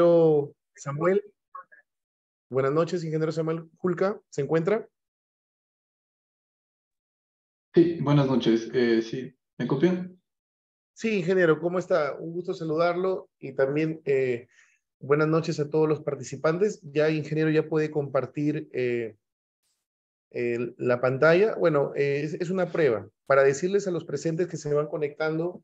ingeniero Samuel. Buenas noches, ingeniero Samuel Julca. ¿Se encuentra? Sí, buenas noches. Eh, sí, ¿me copian? Sí, ingeniero, ¿cómo está? Un gusto saludarlo y también eh, buenas noches a todos los participantes. Ya, ingeniero, ya puede compartir eh, la pantalla. Bueno, es, es, una prueba para decirles a los presentes que se van conectando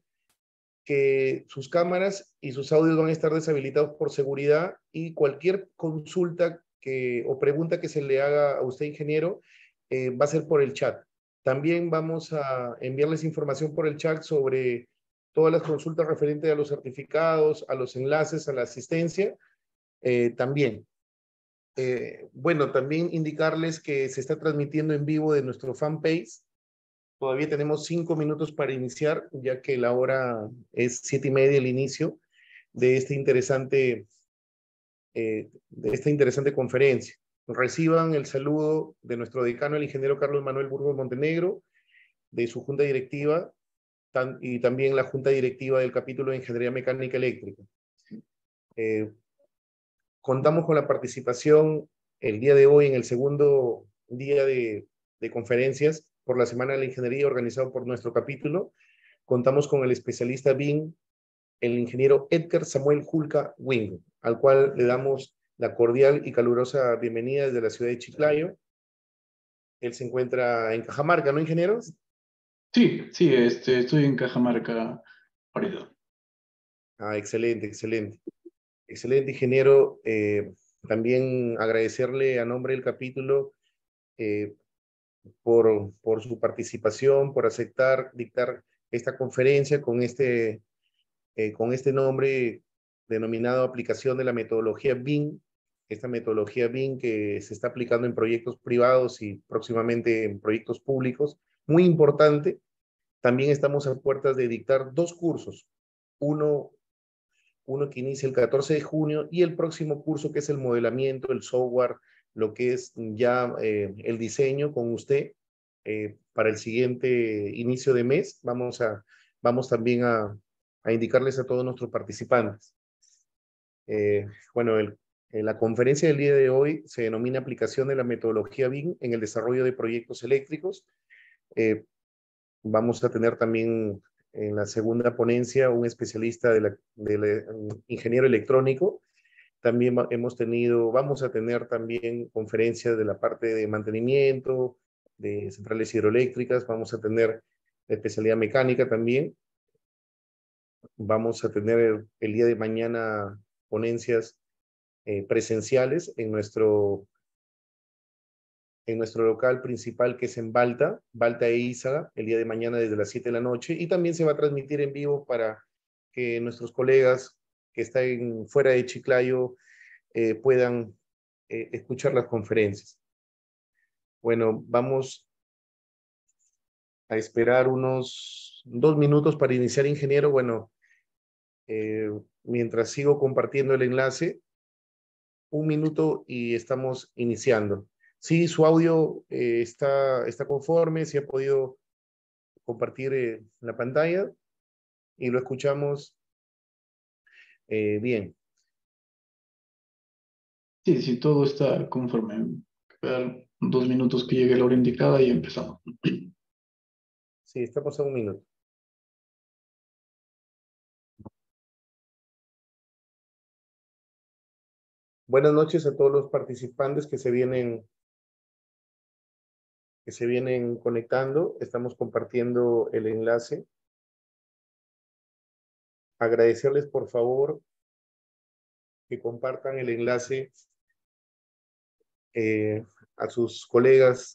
que sus cámaras y sus audios van a estar deshabilitados por seguridad y cualquier consulta que, o pregunta que se le haga a usted, ingeniero, va a ser por el chat. También vamos a enviarles información por el chat sobre todas las consultas referentes a los certificados, a los enlaces, a la asistencia. Eh, también. Eh, bueno, también indicarles que se está transmitiendo en vivo de nuestro fanpage. Todavía tenemos cinco minutos para iniciar, ya que la hora es siete y media el inicio de este interesante, eh, de esta interesante conferencia reciban el saludo de nuestro decano, el ingeniero Carlos Manuel Burgos Montenegro, de su junta directiva y también la junta directiva del capítulo de Ingeniería Mecánica Eléctrica. Eh, contamos con la participación el día de hoy en el segundo día de, de conferencias por la Semana de la Ingeniería organizado por nuestro capítulo. Contamos con el especialista BIM, el ingeniero Edgar Samuel Julca Wing, al cual le damos la cordial y calurosa bienvenida desde la ciudad de Chiclayo. Él se encuentra en Cajamarca, ¿no, ingenieros? Sí, sí, este, estoy en Cajamarca, Florida. Ah, excelente, excelente. Excelente, ingeniero. Eh, también agradecerle a nombre del capítulo eh, por, por su participación, por aceptar dictar esta conferencia con este, eh, con este nombre denominado aplicación de la metodología BIM esta metodología BIM que se está aplicando en proyectos privados y próximamente en proyectos públicos, muy importante. También estamos a puertas de dictar dos cursos, uno, uno que inicia el 14 de junio y el próximo curso que es el modelamiento, el software, lo que es ya eh, el diseño con usted eh, para el siguiente inicio de mes. Vamos, a, vamos también a, a indicarles a todos nuestros participantes. Eh, bueno, la conferencia del día de hoy se denomina aplicación de la metodología BIM en el desarrollo de proyectos eléctricos. Vamos a tener también en la segunda ponencia un especialista de la, ingeniero electrónico. También hemos tenido, vamos a tener también conferencias de la parte de mantenimiento, de centrales hidroeléctricas, vamos a tener especialidad mecánica también. Vamos a tener el día de mañana ponencias eh, presenciales en nuestro, en nuestro local principal que es en Balta, Balta e Isa, el día de mañana desde las 7 de la noche. Y también se va a transmitir en vivo para que nuestros colegas que están fuera de Chiclayo eh, puedan eh, escuchar las conferencias. Bueno, vamos a esperar unos dos minutos para iniciar, ingeniero. Bueno, mientras sigo compartiendo el enlace, un minuto y estamos iniciando. Sí, su audio eh, está, está conforme, si ha podido compartir eh, la pantalla y lo escuchamos eh, bien. Sí, sí, todo está conforme. dos minutos que llegue la hora indicada y empezamos. Sí, estamos a un minuto. Buenas noches a todos los participantes que se vienen que se vienen conectando. Estamos compartiendo el enlace. Agradecerles, por favor, que compartan el enlace eh, a sus colegas,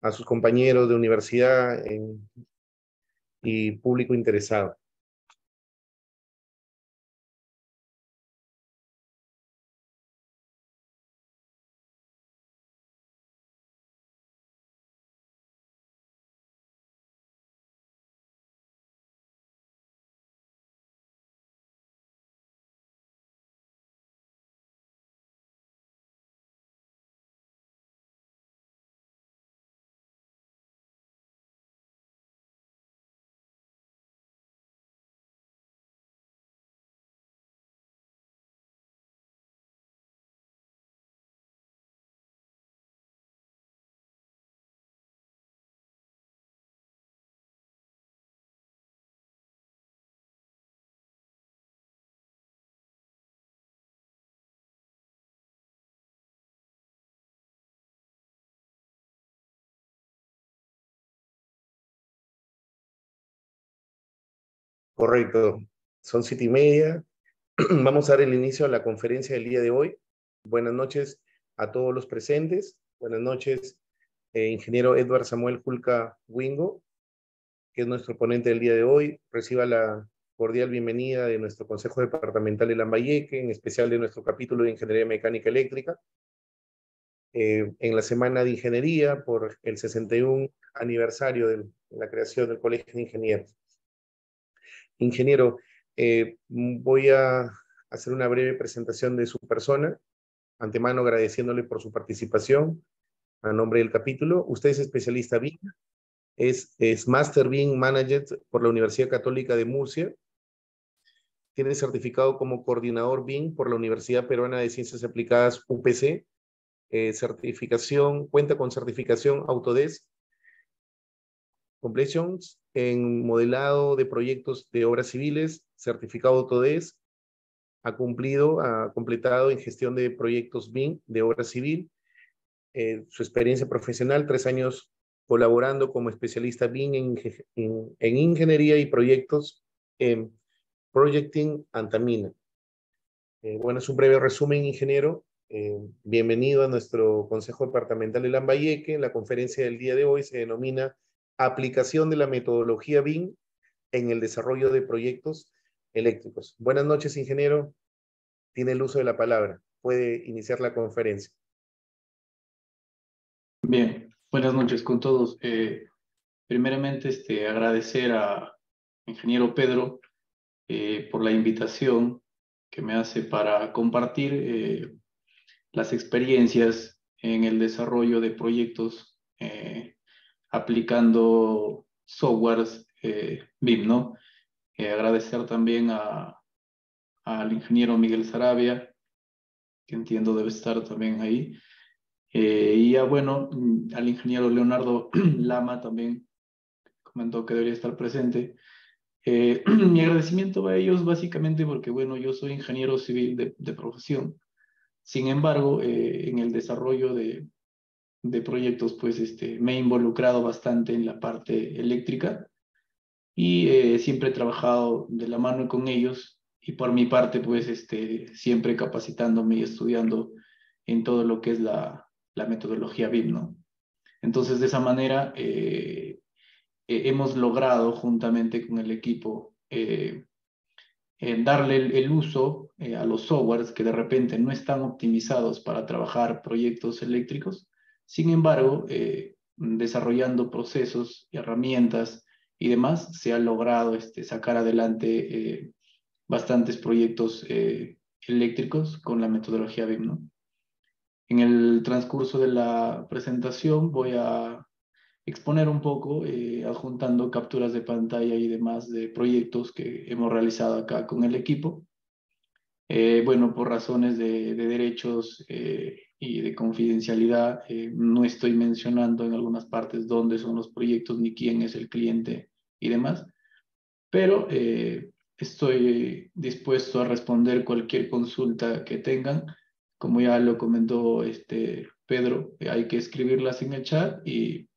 a sus compañeros de universidad y público interesado. Correcto, son siete y media. Vamos a dar el inicio a la conferencia del día de hoy. Buenas noches a todos los presentes. Buenas noches, eh, ingeniero Edward Samuel Julca Wingo, que es nuestro ponente del día de hoy. Reciba la cordial bienvenida de nuestro Consejo Departamental de Lambayeque, en especial de nuestro capítulo de Ingeniería Mecánica Eléctrica. Eh, en la Semana de Ingeniería por el 61 aniversario de la creación del Colegio de Ingenieros. Ingeniero, eh, voy a hacer una breve presentación de su persona, antemano agradeciéndole por su participación a nombre del capítulo. Usted es especialista BIM, es, Master BIM Manager por la Universidad Católica de Murcia, tiene certificado como coordinador BIM por la Universidad Peruana de Ciencias Aplicadas UPC, eh, certificación, cuenta con certificación Autodesk, completions en modelado de proyectos de obras civiles, certificado Autodesk, ha cumplido, ha completado en gestión de proyectos BIM de obra civil, eh, su experiencia profesional, tres años colaborando como especialista BIM en, en, ingeniería y proyectos en Projecting Antamina. Eh, bueno, es un breve resumen, ingeniero. Eh, bienvenido a nuestro Consejo Departamental de Lambayeque. La conferencia del día de hoy se denomina aplicación de la metodología BIM en el desarrollo de proyectos eléctricos. Buenas noches, ingeniero. Tiene el uso de la palabra. Puede iniciar la conferencia. Bien, buenas noches con todos. Eh, primeramente, este, agradecer a ingeniero Pedro eh, por la invitación que me hace para compartir eh, las experiencias en el desarrollo de proyectos aplicando softwares eh, BIM, ¿no? Eh, agradecer también a, al ingeniero Miguel Sarabia, que entiendo debe estar también ahí, eh, y a, bueno, al ingeniero Leonardo Lama también comentó que debería estar presente. mi agradecimiento a ellos básicamente porque, bueno, yo soy ingeniero civil de, de profesión. Sin embargo, en el desarrollo de, de proyectos, pues este, me he involucrado bastante en la parte eléctrica y eh, siempre he trabajado de la mano con ellos y por mi parte, pues este, siempre capacitándome y estudiando en todo lo que es la, la metodología BIM, ¿no? Entonces, de esa manera, eh, hemos logrado juntamente con el equipo eh, darle el, el uso a los softwares que de repente no están optimizados para trabajar proyectos eléctricos, sin embargo, eh, desarrollando procesos, herramientas y demás, se ha logrado este, sacar adelante eh, bastantes proyectos eh, eléctricos con la metodología BIM. En el transcurso de la presentación voy a exponer un poco, adjuntando capturas de pantalla y demás de proyectos que hemos realizado acá con el equipo. bueno, por razones de derechos y de confidencialidad. Eh, no estoy mencionando en algunas partes dónde son los proyectos ni quién es el cliente y demás, pero eh, estoy dispuesto a responder cualquier consulta que tengan. Como ya lo comentó este Pedro, hay que escribirlas en el chat y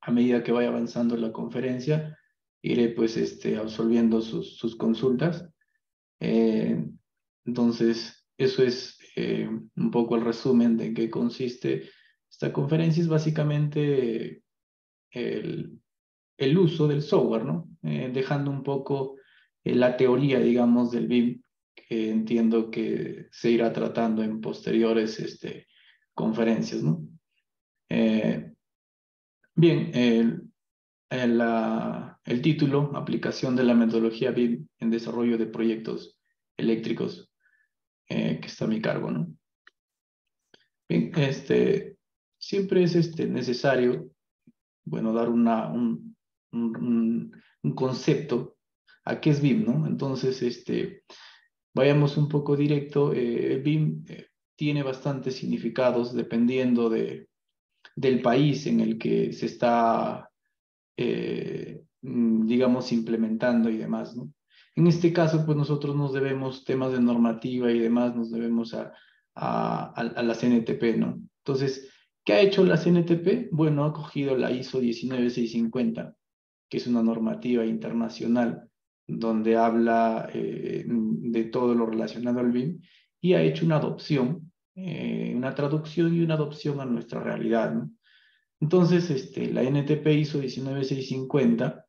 a medida que vaya avanzando la conferencia, iré pues este, absolviendo sus, consultas. Eh, entonces, eso es eh, un poco el resumen de qué consiste esta conferencia. Es básicamente el, uso del software, ¿no? Eh, dejando un poco eh, la teoría, digamos, del BIM, que entiendo que se irá tratando en posteriores este, conferencias, ¿no? bien, el, el, el título, aplicación de la metodología BIM en desarrollo de proyectos eléctricos eh, que está a mi cargo, ¿no? Bien, este, siempre es este, necesario, bueno, dar una, un, un, concepto a qué es BIM, ¿no? Entonces, este, vayamos un poco directo. Eh, BIM eh, tiene bastantes significados dependiendo de, del país en el que se está, eh, mm, digamos, implementando y demás, ¿no? En este caso, pues nosotros nos debemos temas de normativa y demás, nos debemos a, a, a la CNTP, ¿no? Entonces, ¿qué ha hecho la CNTP? Bueno, ha cogido la ISO 19650, que es una normativa internacional donde habla eh, de todo lo relacionado al BIM y ha hecho una adopción, eh, una traducción y una adopción a nuestra realidad. Entonces, este, la NTP ISO 19650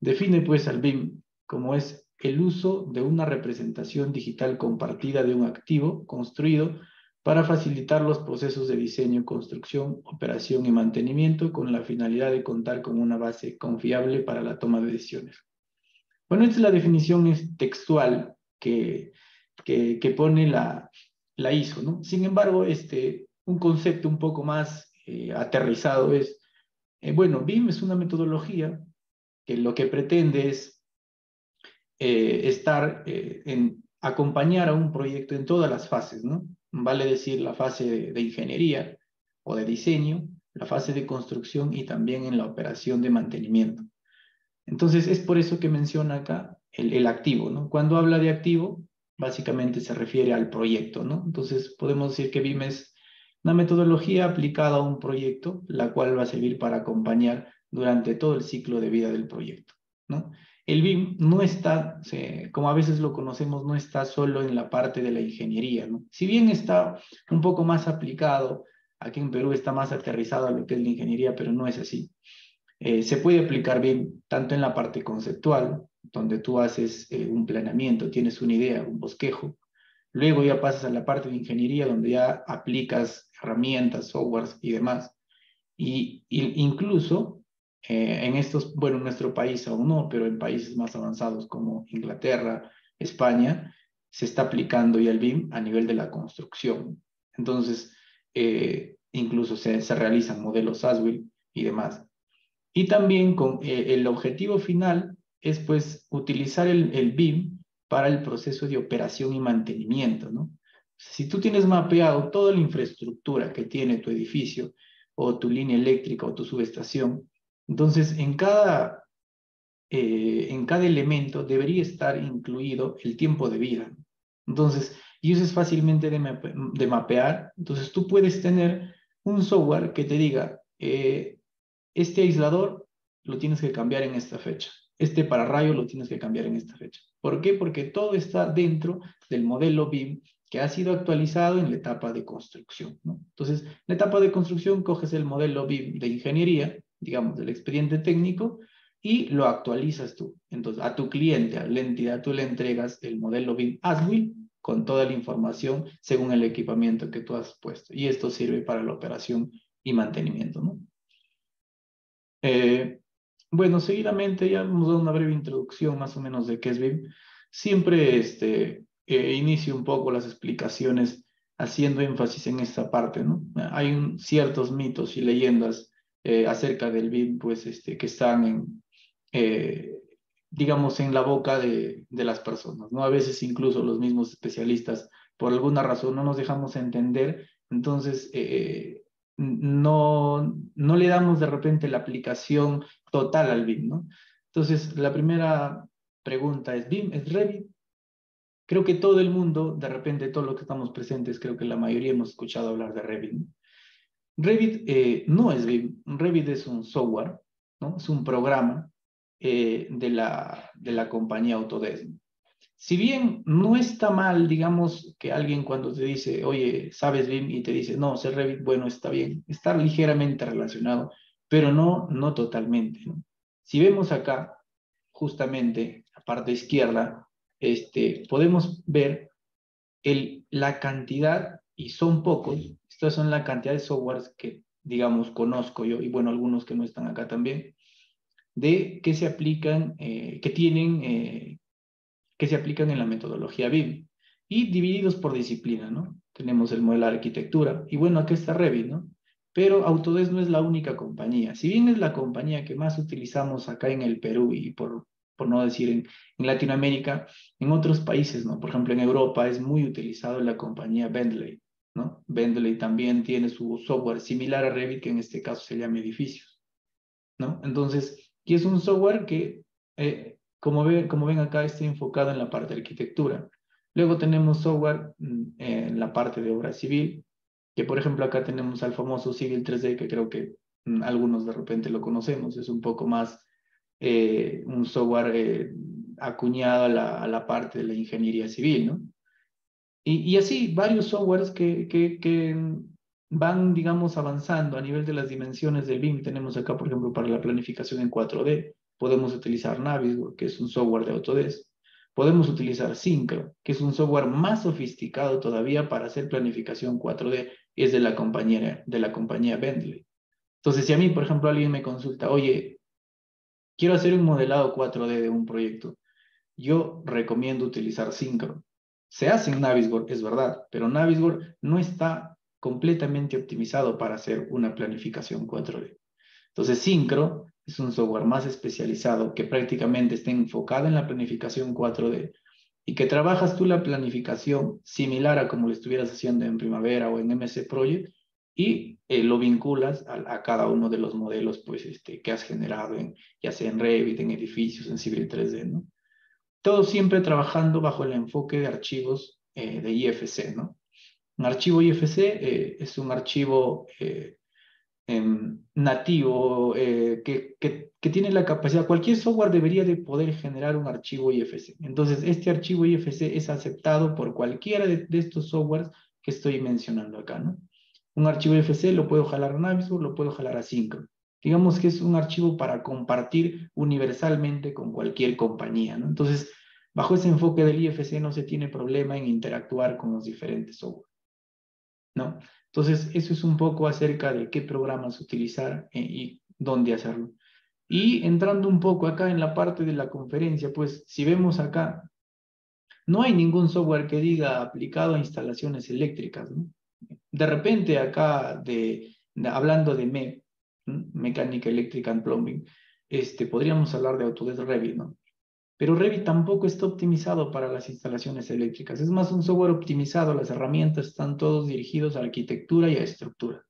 define pues al BIM como es el uso de una representación digital compartida de un activo construido para facilitar los procesos de diseño, construcción, operación y mantenimiento con la finalidad de contar con una base confiable para la toma de decisiones. Bueno, esta es la definición textual que, que, pone la, la, ISO, ¿no? Sin embargo, este, un concepto un poco más eh, aterrizado es, eh, bueno, BIM es una metodología que lo que pretende es eh, estar en acompañar a un proyecto en todas las fases, ¿no? Vale decir la fase de, de ingeniería o de diseño, la fase de construcción y también en la operación de mantenimiento. Entonces, es por eso que menciona acá el, activo, ¿no? Cuando habla de activo, básicamente se refiere al proyecto, ¿no? Entonces, podemos decir que BIM es una metodología aplicada a un proyecto, la cual va a servir para acompañar durante todo el ciclo de vida del proyecto, ¿no? El BIM no está, como a veces lo conocemos, no está solo en la parte de la ingeniería. Si bien está un poco más aplicado, aquí en Perú está más aterrizado a lo que es la ingeniería, pero no es así. Eh, se puede aplicar bien tanto en la parte conceptual, donde tú haces eh, un planeamiento, tienes una idea, un bosquejo. Luego ya pasas a la parte de ingeniería, donde ya aplicas herramientas, softwares y demás. Y, incluso eh, en estos, bueno, en nuestro país aún no, pero en países más avanzados como Inglaterra, España, se está aplicando ya el BIM a nivel de la construcción. Entonces, incluso se, se realizan modelos ASWIL y demás. Y también con, eh, el objetivo final es pues utilizar el, el, BIM para el proceso de operación y mantenimiento, ¿no? Si tú tienes mapeado toda la infraestructura que tiene tu edificio o tu línea eléctrica o tu subestación, entonces en cada, eh, en cada elemento debería estar incluido el tiempo de vida. Entonces, y eso es fácilmente de, de mapear. Entonces tú puedes tener un software que te diga, eh, este aislador lo tienes que cambiar en esta fecha. Este pararrayo lo tienes que cambiar en esta fecha. ¿Por qué? Porque todo está dentro del modelo BIM que ha sido actualizado en la etapa de construcción. Entonces, en la etapa de construcción coges el modelo BIM de ingeniería, digamos, del expediente técnico, y lo actualizas tú. Entonces, a tu cliente, a la entidad, tú le entregas el modelo BIM ASWIL con toda la información según el equipamiento que tú has puesto. Y esto sirve para la operación y mantenimiento, ¿no? Eh, bueno, seguidamente ya hemos dado una breve introducción más o menos de qué es BIM. Siempre este, eh, inicio un poco las explicaciones haciendo énfasis en esta parte, ¿no? Hay ciertos mitos y leyendas eh, acerca del BIM, pues, este, que están en, digamos, en la boca de, de, las personas, ¿no? A veces incluso los mismos especialistas, por alguna razón, no nos dejamos entender, entonces no, no le damos de repente la aplicación total al BIM, ¿no? Entonces, la primera pregunta es, ¿BIM es Revit? Creo que todo el mundo, de repente todos los que estamos presentes, creo que la mayoría hemos escuchado hablar de Revit. Revit eh, no es BIM, Revit es un software, ¿no? Es un programa eh, de, la, de la compañía Autodesk si bien no está mal, digamos, que alguien cuando te dice, oye, ¿sabes BIM? Y te dice, no, sé Revit, bueno, está bien, está ligeramente relacionado, pero no, no totalmente. Si vemos acá, justamente, la parte izquierda, este, podemos ver el, la cantidad, y son pocos, estas son la cantidad de softwares que, digamos, conozco yo, y bueno, algunos que no están acá también, de que se aplican, eh, que tienen eh, que se aplican en la metodología BIM y divididos por disciplina, ¿no? Tenemos el modelo de arquitectura y bueno, aquí está Revit, ¿no? Pero Autodesk no es la única compañía. Si bien es la compañía que más utilizamos acá en el Perú y por, por no decir en, en Latinoamérica, en otros países, ¿no? Por ejemplo, en Europa es muy utilizado la compañía Bentley, ¿no? Bentley también tiene su software similar a Revit, que en este caso se llama Edificios. Entonces, y es un software que eh, como ven, como ven acá, está enfocado en la parte de arquitectura. Luego tenemos software mm, en la parte de obra civil, que por ejemplo acá tenemos al famoso Civil 3D, que creo que mm, algunos de repente lo conocemos, es un poco más eh, un software eh, acuñado a la, a la, parte de la ingeniería civil, ¿no? Y, así, varios softwares que, que, van, digamos, avanzando a nivel de las dimensiones del BIM. Tenemos acá, por ejemplo, para la planificación en 4D, podemos utilizar Navisworks, que es un software de Autodesk. Podemos utilizar Syncro, que es un software más sofisticado todavía para hacer planificación 4D, es de la compañía, de la compañía Bentley. Entonces, si a mí, por ejemplo, alguien me consulta, oye, quiero hacer un modelado 4D de un proyecto, yo recomiendo utilizar Syncro. Se hace en Navisworks, es verdad, pero Navisworks no está completamente optimizado para hacer una planificación 4D. Entonces, Syncro es un software más especializado que prácticamente está enfocado en la planificación 4D y que trabajas tú la planificación similar a como lo estuvieras haciendo en Primavera o en MC Project y eh, lo vinculas a, cada uno de los modelos pues, este, que has generado, en, ya sea en Revit, en edificios, en Civil 3D, ¿no? Todo siempre trabajando bajo el enfoque de archivos eh, de IFC, ¿no? Un archivo IFC eh, es un archivo Em, nativo eh, que, tiene la capacidad, cualquier software debería de poder generar un archivo IFC. Entonces, este archivo IFC es aceptado por cualquiera de, estos softwares que estoy mencionando acá, ¿no? Un archivo IFC lo puedo jalar a Navisworks, lo puedo jalar a Synchro. Digamos que es un archivo para compartir universalmente con cualquier compañía, ¿no? Entonces, bajo ese enfoque del IFC no se tiene problema en interactuar con los diferentes softwares, ¿no? Entonces, eso es un poco acerca de qué programas utilizar eh, y dónde hacerlo. Y entrando un poco acá en la parte de la conferencia, pues si vemos acá, no hay ningún software que diga aplicado a instalaciones eléctricas. ¿no? De repente acá, de, hablando de MEP, Mecánica Eléctrica and Plumbing, este, podríamos hablar de Autodesk Revit, ¿no? Pero Revit tampoco está optimizado para las instalaciones eléctricas. Es más un software optimizado, las herramientas están todos dirigidos a arquitectura y a estructura.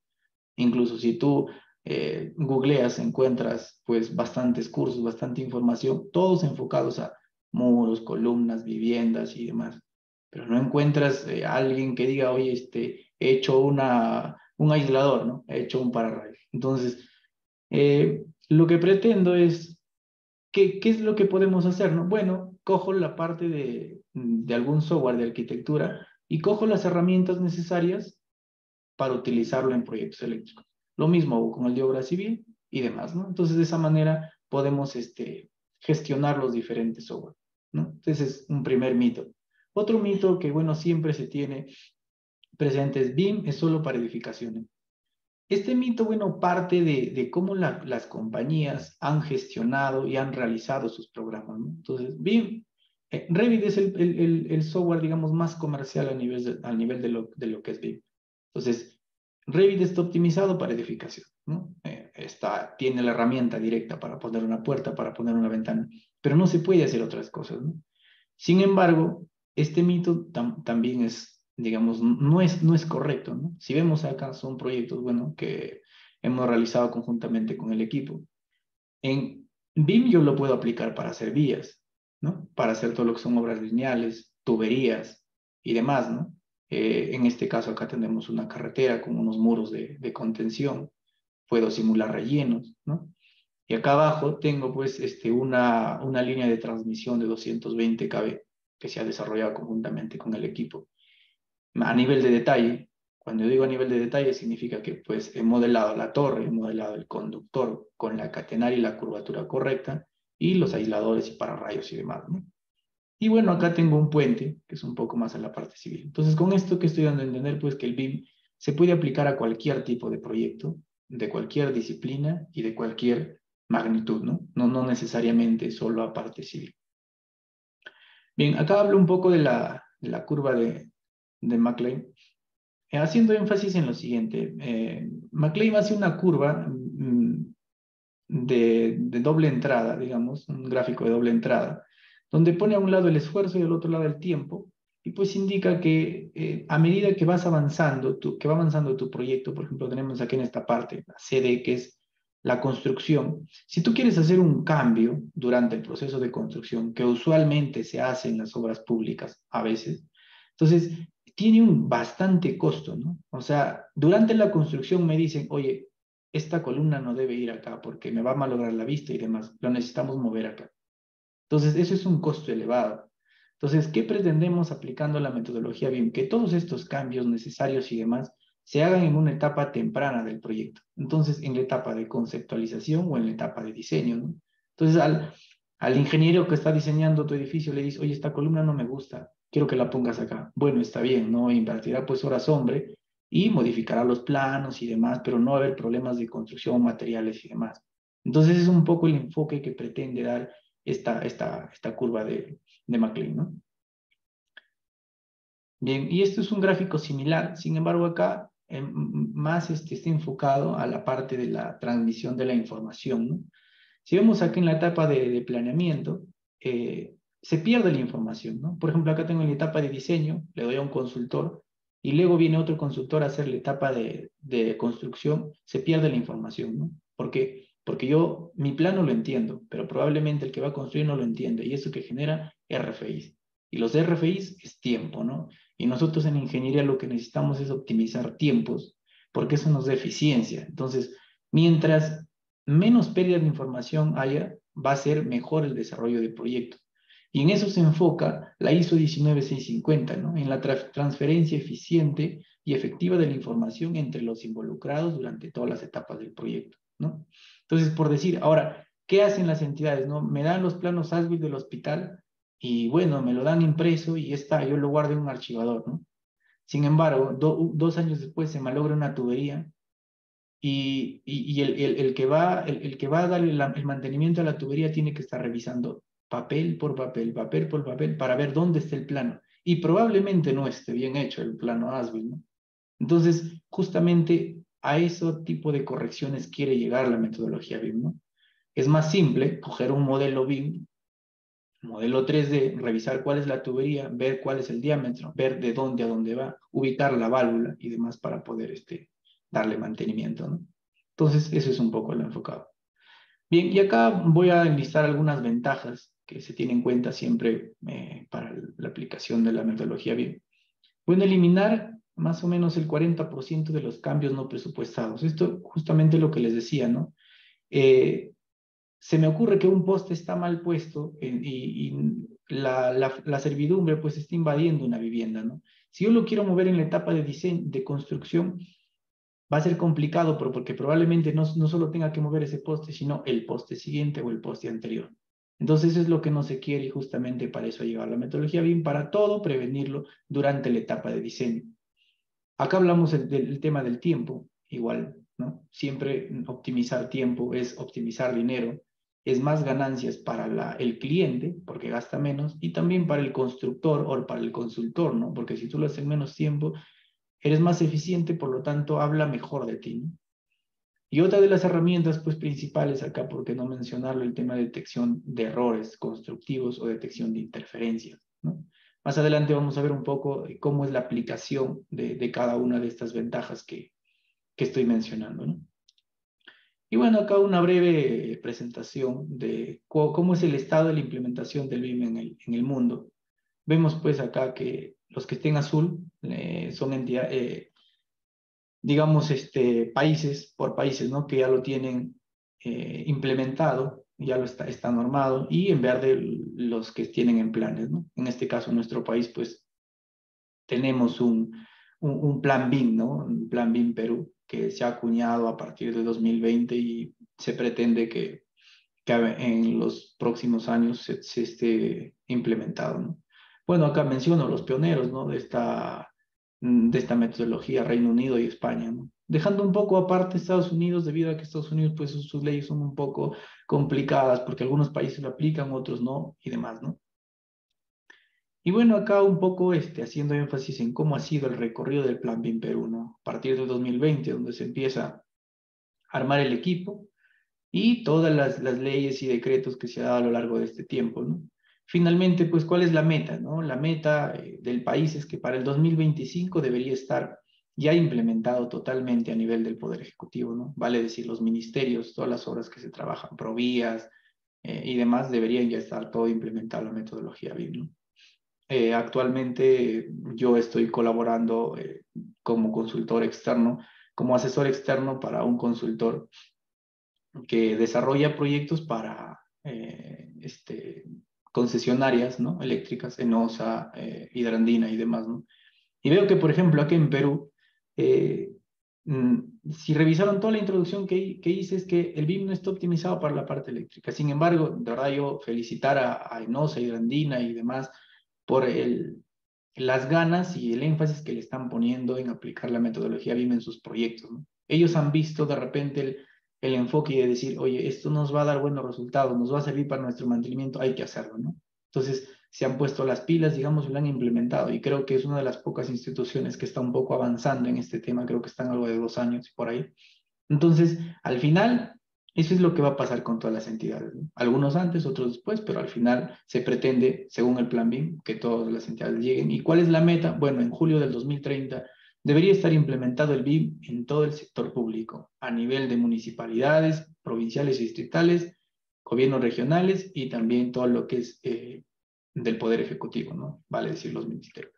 Incluso si tú eh, googleas, encuentras pues bastantes cursos, bastante información, todos enfocados a muros, columnas, viviendas y demás. Pero no encuentras a eh, alguien que diga, oye, este, he hecho una, un aislador, ¿no? He hecho un pararrayos. Entonces, eh, lo que pretendo es ¿Qué, es lo que podemos hacer? No? Bueno, cojo la parte de, de algún software de arquitectura y cojo las herramientas necesarias para utilizarlo en proyectos eléctricos. Lo mismo con el de obra civil y demás, ¿no? Entonces, de esa manera podemos este, gestionar los diferentes software, ¿no? Entonces, es un primer mito. Otro mito que, bueno, siempre se tiene presente es BIM es solo para edificaciones. Este mito, bueno, parte de, cómo las compañías han gestionado y han realizado sus programas. Entonces, BIM, eh, Revit es el, software, digamos, más comercial a nivel, de, nivel de, lo, de lo que es BIM. Entonces, Revit está optimizado para edificación. ¿no? Eh, está, tiene la herramienta directa para poner una puerta, para poner una ventana, pero no se puede hacer otras cosas. ¿no? Sin embargo, este mito también es digamos, no es, no es correcto. Si vemos acá, son proyectos, bueno, que hemos realizado conjuntamente con el equipo. En BIM yo lo puedo aplicar para hacer vías, ¿no? Para hacer todo lo que son obras lineales, tuberías y demás, ¿no? Eh, en este caso acá tenemos una carretera con unos muros de, contención, puedo simular rellenos, ¿no? Y acá abajo tengo pues este, una, una línea de transmisión de 220 kb que se ha desarrollado conjuntamente con el equipo a nivel de detalle. Cuando digo a nivel de detalle significa que pues he modelado la torre, he modelado el conductor con la catenaria y la curvatura correcta y los aisladores y pararrayos y demás. Y bueno, acá tengo un puente, que es un poco más a la parte civil. Entonces, con esto que estoy dando a entender, pues que el BIM se puede aplicar a cualquier tipo de proyecto, de cualquier disciplina y de cualquier magnitud, ¿no? No, no necesariamente solo a parte civil. Bien, acá hablo un poco de la, de la curva de, de McLean, eh, haciendo énfasis en lo siguiente. Eh, McLean hace una curva mm, de, doble entrada, digamos, un gráfico de doble entrada, donde pone a un lado el esfuerzo y al otro lado el tiempo, y pues indica que eh, a medida que vas avanzando, que va avanzando tu proyecto, por ejemplo, tenemos aquí en esta parte, la CD, que es la construcción. Si tú quieres hacer un cambio durante el proceso de construcción, que usualmente se hace en las obras públicas a veces, entonces tiene un bastante costo, ¿no? O sea, durante la construcción me dicen, oye, esta columna no debe ir acá porque me va a malograr la vista y demás, lo necesitamos mover acá. Entonces, eso es un costo elevado. Entonces, ¿qué pretendemos aplicando la metodología BIM? Que todos estos cambios necesarios y demás se hagan en una etapa temprana del proyecto. Entonces, en la etapa de conceptualización o en la etapa de diseño. ¿no? Entonces, al, al ingeniero que está diseñando tu edificio le dice, oye, esta columna no me gusta, quiero que la pongas acá. Bueno, está bien, ¿no? Invertirá pues horas hombre y modificará los planos y demás, pero no va a haber problemas de construcción, materiales y demás. Entonces es un poco el enfoque que pretende dar esta, esta, esta curva de, de McLean, ¿no? Bien, y esto es un gráfico similar, sin embargo acá em, más este, está enfocado a la parte de la transmisión de la información, ¿no? Si vemos aquí en la etapa de, de planeamiento, eh, se pierde la información, ¿no? Por ejemplo, acá tengo la etapa de diseño, le doy a un consultor, y luego viene otro consultor a hacer la etapa de, de construcción, se pierde la información, ¿no? Porque porque yo mi plano lo entiendo, pero probablemente el que va a construir no lo entiende y eso que genera RFIs. Y los RFIs es tiempo, ¿no? Y nosotros en ingeniería lo que necesitamos es optimizar tiempos, porque eso nos da eficiencia. Entonces, mientras menos pérdida de información haya, va a ser mejor el desarrollo del proyecto. Y en eso se enfoca la ISO 19650, ¿no? En la transferencia eficiente y efectiva de la información entre los involucrados durante todas las etapas del proyecto, ¿no? Entonces, por decir, ahora, ¿qué hacen las entidades? No? Me dan los planos ASBIS del hospital y bueno, me lo dan impreso y está, yo lo guardo en un archivador, ¿no? Sin embargo, dos años después se malogra una tubería y, el, que va, a darle el mantenimiento a la tubería tiene que estar revisando papel por papel, papel por papel, para ver dónde está el plano. Y probablemente no esté bien hecho el plano ASBIS, ¿no? Entonces, justamente a ese tipo de correcciones quiere llegar la metodología BIM, ¿no? Es más simple coger un modelo BIM, modelo 3D, revisar cuál es la tubería, ver cuál es el diámetro, ver de dónde a dónde va, ubicar la válvula y demás para poder este, darle mantenimiento, ¿no? Entonces, eso es un poco lo enfocado. Bien, y acá voy a enlistar algunas ventajas que se tienen en cuenta siempre eh, para la aplicación de la metodología BIM. Pueden eliminar más o menos el 40% de los cambios no presupuestados. Esto justamente lo que les decía, ¿no? Eh, se me ocurre que un poste está mal puesto y, la, la, servidumbre pues está invadiendo una vivienda, ¿no? Si yo lo quiero mover en la etapa de diseño, de construcción, va a ser complicado porque probablemente no, no solo tenga que mover ese poste, sino el poste siguiente o el poste anterior. Entonces es lo que no se quiere y justamente para eso lleva la metodología BIM, para todo prevenirlo durante la etapa de diseño. Acá hablamos del, tema del tiempo, igual, ¿no? Siempre optimizar tiempo es optimizar dinero, es más ganancias para el cliente, porque gasta menos, y también para el constructor o para el consultor, ¿no? Porque si tú lo haces en menos tiempo, eres más eficiente, por lo tanto, habla mejor de ti, ¿no? Y otra de las herramientas pues, principales acá, por qué no mencionarlo, el tema de detección de errores constructivos o detección de interferencias. Más adelante vamos a ver un poco cómo es la aplicación de, cada una de estas ventajas que, que estoy mencionando. Y bueno, acá una breve presentación de cómo es el estado de la implementación del BIM en el, en el mundo. Vemos pues acá que los que estén azul eh, son entidades, eh, digamos, este, países por países, ¿no? Que ya lo tienen eh, implementado ya lo está, está normado, y en verde los que tienen en planes. En este caso, nuestro país, pues, tenemos un, un, plan BIM, ¿no? Un plan BIM Perú, que se ha acuñado a partir de 2020 y se pretende que, que en los próximos años se, se, esté implementado, ¿no? Bueno, acá menciono los pioneros, ¿no? De esta, de esta metodología, Reino Unido y España, ¿no? dejando un poco aparte Estados Unidos debido a que Estados Unidos pues sus, leyes son un poco complicadas porque algunos países lo aplican, otros no y demás, ¿no? Y bueno, acá un poco este, haciendo énfasis en cómo ha sido el recorrido del Plan BIM Perú, ¿no? A partir de 2020, donde se empieza a armar el equipo y todas las, las leyes y decretos que se ha dado a lo largo de este tiempo, ¿no? Finalmente, pues, ¿cuál es la meta, no? La meta eh, del país es que para el 2025 debería estar ya implementado totalmente a nivel del Poder Ejecutivo, ¿no? Vale decir, los ministerios, todas las obras que se trabajan, provías eh, y demás, deberían ya estar todo implementado la metodología BIM, ¿no? Eh, actualmente yo estoy colaborando como consultor externo, como asesor externo para un consultor que desarrolla proyectos para este, concesionarias ¿no? eléctricas, Enosa, eh, Hidrandina y demás. ¿no? Y veo que, por ejemplo, aquí en Perú, eh, mm, si revisaron toda la introducción que, hice, es que el BIM no está optimizado para la parte eléctrica. Sin embargo, de verdad yo felicitar a, a Enosa, Hidrandina y demás por las ganas y el énfasis que le están poniendo en aplicar la metodología BIM en sus proyectos. ¿no? Ellos han visto de repente el, el enfoque de decir, oye, esto nos va a dar buenos resultados, nos va a servir para nuestro mantenimiento, hay que hacerlo, ¿no? Entonces, se han puesto las pilas, digamos, y lo han implementado. Y creo que es una de las pocas instituciones que está un poco avanzando en este tema, creo que están algo de dos años y por ahí. Entonces, al final, eso es lo que va a pasar con todas las entidades. ¿no? Algunos antes, otros después, pero al final se pretende, según el plan BIM, que todas las entidades lleguen. ¿Y cuál es la meta? Bueno, en julio del 2030 Debería estar implementado el BIM en todo el sector público, a nivel de municipalidades, provinciales y distritales, gobiernos regionales y también todo lo que es eh, del Poder Ejecutivo, ¿no? Vale decir los ministerios.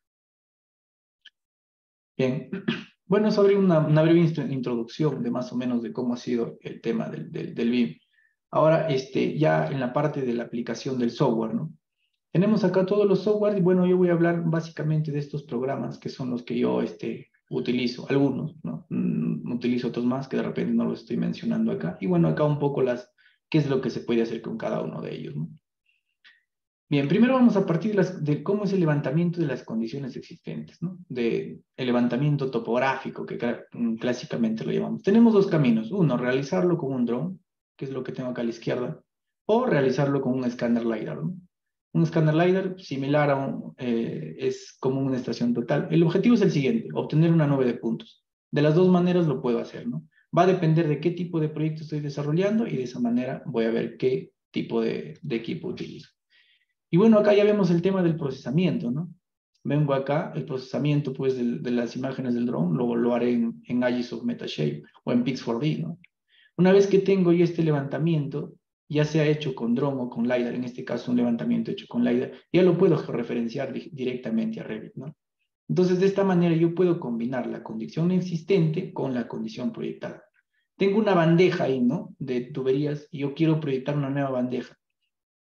Bien, bueno, sobre una, una, breve introducción de más o menos de cómo ha sido el tema del, BIM. Ahora, este, ya en la parte de la aplicación del software, ¿no? Tenemos acá todos los software y bueno, yo voy a hablar básicamente de estos programas que son los que yo este, utilizo, algunos, ¿no? Mm, utilizo otros más que de repente no los estoy mencionando acá. Y bueno, acá un poco las, qué es lo que se puede hacer con cada uno de ellos, ¿no? Bien, primero vamos a partir de, cómo es el levantamiento de las condiciones existentes, ¿no? De el levantamiento topográfico, que mm, clásicamente lo llamamos. Tenemos dos caminos. Uno, realizarlo con un drone, que es lo que tengo acá a la izquierda, o realizarlo con un escáner LiDAR, ¿no? Un escáner LiDAR similar a un, eh, es como una estación total. El objetivo es el siguiente, obtener una nube de puntos. De las dos maneras lo puedo hacer, ¿no? Va a depender de qué tipo de proyecto estoy desarrollando y de esa manera voy a ver qué tipo de, de equipo utilizo. Y bueno, acá ya vemos el tema del procesamiento, ¿no? Vengo acá, el procesamiento pues de, las imágenes del drone lo, lo haré en, en of Metashape o en Pix4D, ¿no? Una vez que tengo yo este levantamiento, ya sea hecho con drone o con LiDAR, en este caso un levantamiento hecho con LiDAR, ya lo puedo referenciar directamente a Revit, ¿no? Entonces, de esta manera yo puedo combinar la condición existente con la condición proyectada. Tengo una bandeja ahí, ¿no? De tuberías y yo quiero proyectar una nueva bandeja.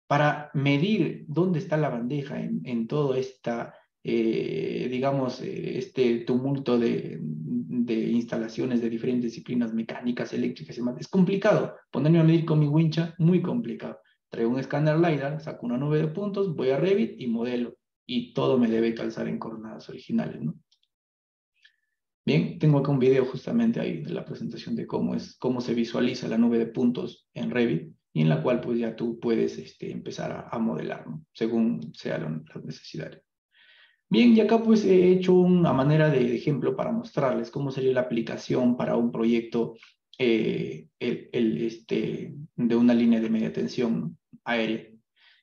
Para medir dónde está la bandeja en, en todo esta, eh, digamos, eh, este tumulto de, instalaciones de diferentes disciplinas mecánicas, eléctricas y demás. Es complicado. Ponerme a medir con mi wincha, muy complicado. Traigo un escáner LiDAR, saco una nube de puntos, voy a Revit y modelo. Y todo me debe calzar en coordenadas originales. Bien, tengo acá un video justamente ahí de la presentación de cómo, es, cómo se visualiza la nube de puntos en Revit y en la cual pues ya tú puedes este, empezar a, modelar. Según sean las necesidades. Bien, y acá pues he hecho una manera de ejemplo para mostrarles cómo sería la aplicación para un proyecto eh, el, el, este, de una línea de media tensión aérea.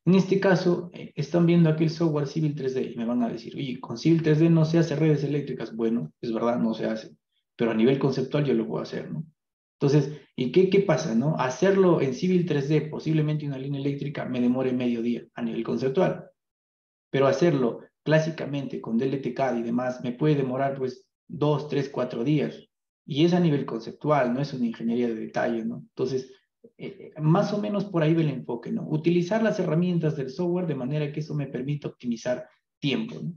En este caso, eh, están viendo aquí el software Civil 3D y me van a decir, oye, con Civil 3D no se hace redes eléctricas. Bueno, es verdad, no se hace, pero a nivel conceptual yo lo puedo hacer, ¿no? Entonces, ¿y qué, qué pasa, no? Hacerlo en Civil 3D, posiblemente una línea eléctrica, me demore medio día a nivel conceptual, pero hacerlo clásicamente con DLTCAD y demás, me puede demorar pues dos, tres, cuatro días. Y es a nivel conceptual, no es una ingeniería de detalle, ¿no? Entonces, eh, eh, más o menos por ahí va el enfoque, ¿no? Utilizar las herramientas del software de manera que eso me permita optimizar tiempo, ¿no?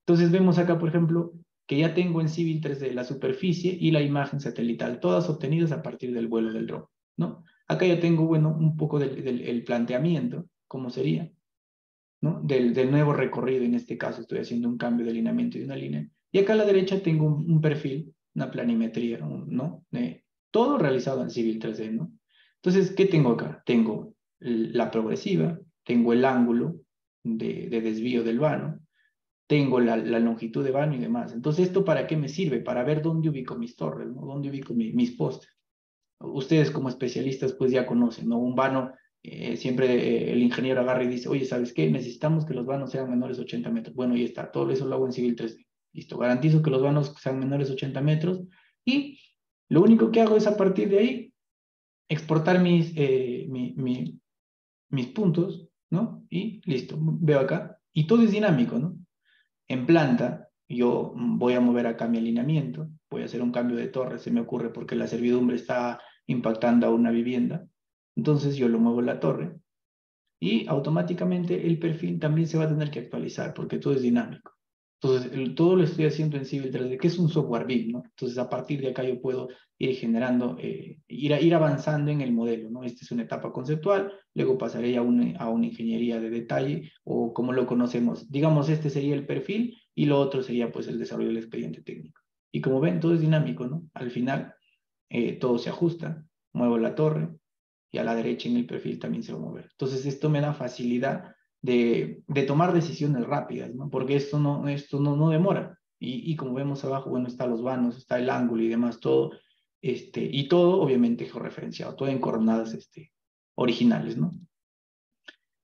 Entonces vemos acá, por ejemplo, que ya tengo en Civil 3D la superficie y la imagen satelital, todas obtenidas a partir del vuelo del drone, ¿no? Acá ya tengo, bueno, un poco del, del el planteamiento, cómo sería. Del, del, nuevo recorrido, en este caso estoy haciendo un cambio de alineamiento de una línea. Y acá a la derecha tengo un, un perfil, una planimetría, ¿no? todo realizado en Civil 3D, ¿no? Entonces, ¿qué tengo acá? Tengo la progresiva, tengo el ángulo de, de desvío del vano, tengo la, la, longitud de vano y demás. Entonces, ¿esto para qué me sirve? Para ver dónde ubico mis torres, ¿no? Dónde ubico mi, mis postes. Ustedes como especialistas pues ya conocen, ¿no? Un vano eh, siempre eh, el ingeniero agarra y dice, oye, ¿sabes qué? Necesitamos que los vanos sean menores de 80 metros. Bueno, y está, todo eso lo hago en Civil 3D. Listo, garantizo que los vanos sean menores de 80 metros y lo único que hago es a partir de ahí exportar mis, eh, mi, mi, mis puntos, ¿no? Y listo, veo acá. Y todo es dinámico, ¿no? En planta, yo voy a mover acá mi alineamiento, voy a hacer un cambio de torre, se me ocurre porque la servidumbre está impactando a una vivienda entonces yo lo muevo la torre y automáticamente el perfil también se va a tener que actualizar porque todo es dinámico. Entonces, todo lo estoy haciendo en Civil 3D, que es un software BIM, ¿no? Entonces, a partir de acá yo puedo ir generando, eh, ir, avanzando en el modelo, ¿no? Esta es una etapa conceptual, luego pasaré a una, a una ingeniería de detalle, o como lo conocemos, digamos, este sería el perfil, y lo otro sería, pues, el desarrollo del expediente técnico. Y como ven, todo es dinámico, ¿no? Al final, eh, todo se ajusta, muevo la torre, y a la derecha en el perfil también se va a mover. Entonces, esto me da facilidad de, de, tomar decisiones rápidas, ¿no? Porque esto no, esto no, no demora. Y, y, como vemos abajo, bueno, está los vanos, está el ángulo y demás, todo, este, y todo obviamente georreferenciado, todo en coordenadas este, originales, ¿no?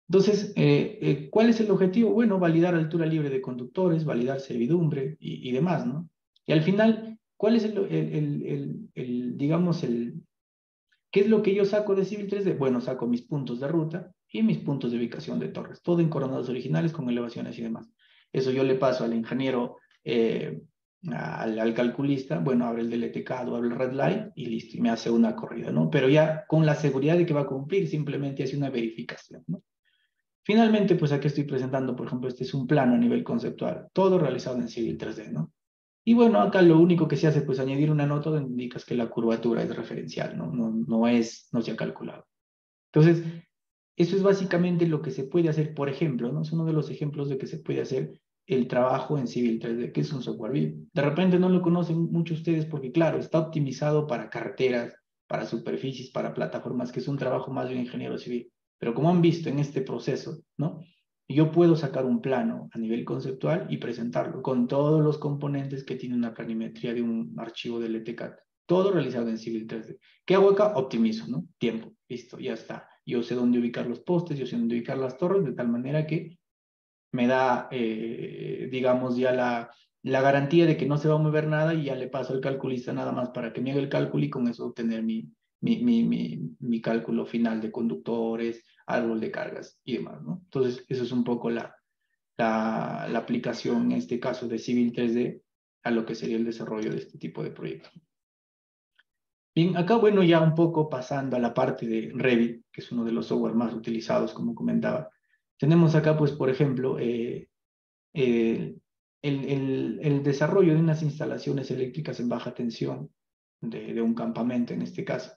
Entonces, eh, eh, ¿cuál es el objetivo? Bueno, validar altura libre de conductores, validar servidumbre y, y demás, ¿no? Y al final, ¿cuál es el, el, el, el, digamos, el, qué es lo que yo saco de Civil 3D? Bueno, saco mis puntos de ruta, y mis puntos de ubicación de torres, todo en coronados originales con elevaciones y demás. Eso yo le paso al ingeniero, eh, al, al, calculista, bueno, abre el deletecado, abre el red light y listo, y me hace una corrida, ¿no? Pero ya con la seguridad de que va a cumplir, simplemente hace una verificación, ¿no? Finalmente, pues aquí estoy presentando, por ejemplo, este es un plano a nivel conceptual, todo realizado en Civil 3D, ¿no? Y bueno, acá lo único que se hace, pues añadir una nota donde indicas que la curvatura es referencial, ¿no? No, no, es, no se ha calculado. Entonces, eso es básicamente lo que se puede hacer, por ejemplo, ¿no? Es uno de los ejemplos de que se puede hacer el trabajo en Civil 3D, que es un software BIM. De repente no lo conocen muchos ustedes porque, claro, está optimizado para carreteras, para superficies, para plataformas, que es un trabajo más de un ingeniero civil. Pero como han visto en este proceso, ¿no? Yo puedo sacar un plano a nivel conceptual y presentarlo con todos los componentes que tiene una planimetría de un archivo del ETCAD. Todo realizado en Civil 3D. ¿Qué hago acá? Optimizo, ¿no? Tiempo. Listo, ya está yo sé dónde ubicar los postes, yo sé dónde ubicar las torres, de tal manera que me da, eh, digamos, ya la, la garantía de que no se va a mover nada y ya le paso al calculista nada más para que me haga el cálculo y con eso obtener mi, mi, cálculo final de conductores, árbol de cargas y demás, ¿no? Entonces, eso es un poco la, aplicación, en este caso, de Civil 3D a lo que sería el desarrollo de este tipo de proyectos. Bien, acá, bueno, ya un poco pasando a la parte de Revit, que es uno de los software más utilizados, como comentaba. Tenemos acá, pues, por ejemplo, eh, el, desarrollo de unas instalaciones eléctricas en baja tensión de un campamento, en este caso,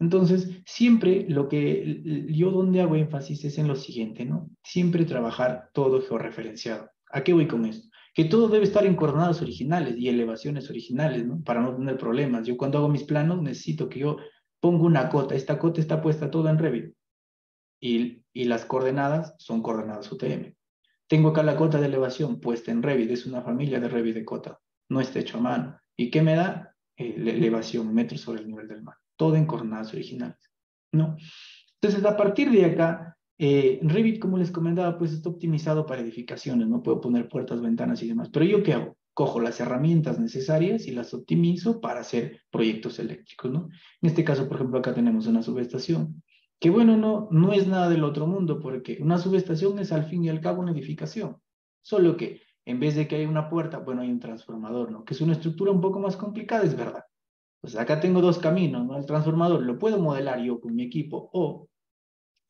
Entonces, siempre lo que yo donde hago énfasis es en lo siguiente, ¿no? Siempre trabajar todo georreferenciado. ¿A qué voy con esto? que todo debe estar en coordenadas originales y elevaciones originales, ¿no? Para no tener problemas. Yo cuando hago mis planos necesito que yo ponga una cota. Esta cota está puesta toda en Revit. Y, y las coordenadas son coordenadas UTM. Tengo acá la cota de elevación puesta en Revit. Es una familia de Revit de cota. No está hecho a mano. ¿Y qué me da? Eh, la elevación, metros sobre el nivel del mar. Todo en coordenadas originales, ¿no? Entonces, a partir de acá, eh, Revit, como les comentaba, pues está optimizado para edificaciones, no puedo poner puertas, ventanas y demás. Pero yo qué hago? Cojo las herramientas necesarias y las optimizo para hacer proyectos eléctricos, ¿no? En este caso, por ejemplo, acá tenemos una subestación, que bueno, no, no es nada del otro mundo, porque una subestación es al fin y al cabo una edificación, solo que en vez de que haya una puerta, bueno, hay un transformador, ¿no? Que es una estructura un poco más complicada, es verdad. Pues acá tengo dos caminos, ¿no? El transformador lo puedo modelar yo con mi equipo o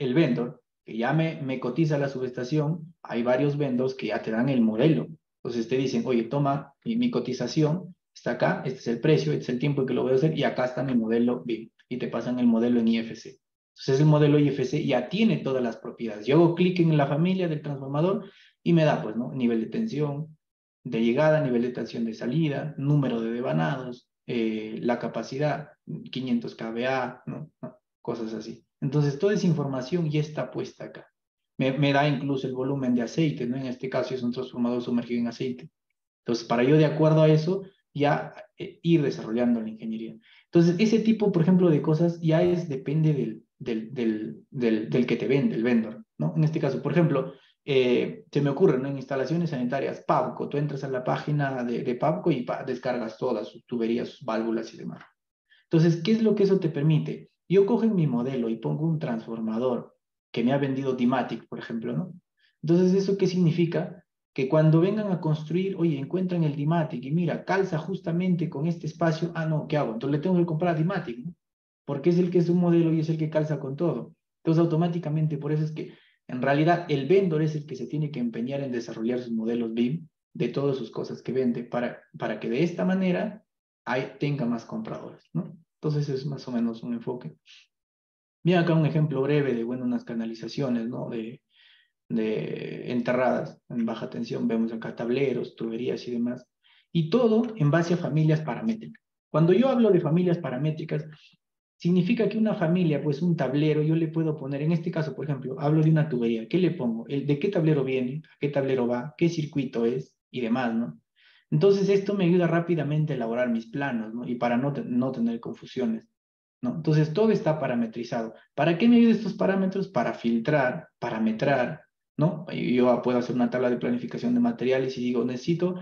el vendor que ya me, cotiza la subestación, hay varios vendos que ya te dan el modelo. Entonces te dicen, oye, toma mi, mi, cotización, está acá, este es el precio, este es el tiempo que lo voy a hacer y acá está mi modelo BIM. Y te pasan el modelo en IFC. Entonces el modelo IFC ya tiene todas las propiedades. Yo hago clic en la familia del transformador y me da, pues, ¿no? Nivel de tensión, de llegada, nivel de tensión de salida, número de devanados, eh, la capacidad, 500 kVA, ¿no? Cosas así. Entonces, toda esa información ya está puesta acá. Me, da incluso el volumen de aceite, ¿no? En este caso es un transformador sumergido en aceite. Entonces, para yo, de acuerdo a eso, ya eh, ir desarrollando la ingeniería. Entonces, ese tipo, por ejemplo, de cosas ya es, depende del, del, del, del, del que te vende, el vendor, ¿no? En este caso, por ejemplo, eh, se me ocurre, ¿no? En instalaciones sanitarias, Pavco, tú entras a la página de, de y descargas todas sus tuberías, sus válvulas y demás. Entonces, ¿qué es lo que eso te permite? Yo cojo en mi modelo y pongo un transformador que me ha vendido Dimatic, por ejemplo, ¿no? Entonces, ¿eso qué significa? Que cuando vengan a construir, oye, encuentran el Dimatic y mira, calza justamente con este espacio, ah, no, ¿qué hago? Entonces le tengo que comprar a Dimatic, ¿no? Porque es el que es un modelo y es el que calza con todo. Entonces, automáticamente, por eso es que en realidad el vendor es el que se tiene que empeñar en desarrollar sus modelos BIM de todas sus cosas que vende para, para que de esta manera tenga más compradores, ¿no? Entonces es más o menos un enfoque. Bien, acá un ejemplo breve de, bueno, unas canalizaciones, ¿no? De, de enterradas en baja tensión, vemos acá tableros, tuberías y demás, y todo en base a familias paramétricas. Cuando yo hablo de familias paramétricas, significa que una familia, pues un tablero, yo le puedo poner, en este caso, por ejemplo, hablo de una tubería, ¿qué le pongo? El, ¿De qué tablero viene? ¿A qué tablero va? ¿Qué circuito es? Y demás, ¿no? Entonces esto me ayuda rápidamente a elaborar mis planos, ¿no? Y para no, no tener confusiones, ¿no? Entonces todo está parametrizado. ¿Para qué me ayudan estos parámetros? Para filtrar, parametrar, ¿no? Yo puedo hacer una tabla de planificación de materiales y digo, necesito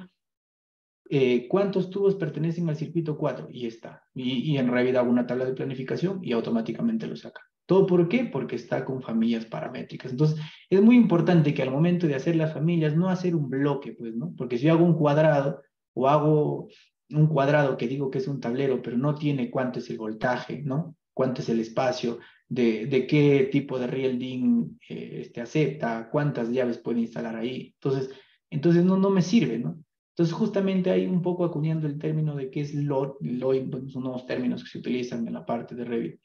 eh, cuántos tubos pertenecen al circuito 4 y está. Y, en Revit hago una tabla de planificación y automáticamente lo saca. ¿Todo por qué? Porque está con familias paramétricas. Entonces, es muy importante que al momento de hacer las familias, no hacer un bloque, pues, ¿no? Porque si yo hago un cuadrado o hago un cuadrado que digo que es un tablero, pero no tiene cuánto es el voltaje, ¿no? Cuánto es el espacio, de, qué tipo de rielding eh, este, acepta, cuántas llaves puede instalar ahí. Entonces, entonces no, no me sirve, ¿no? Entonces, justamente ahí un poco acuñando el término de qué es LOT, LOI, son unos términos que se utilizan en la parte de Revit.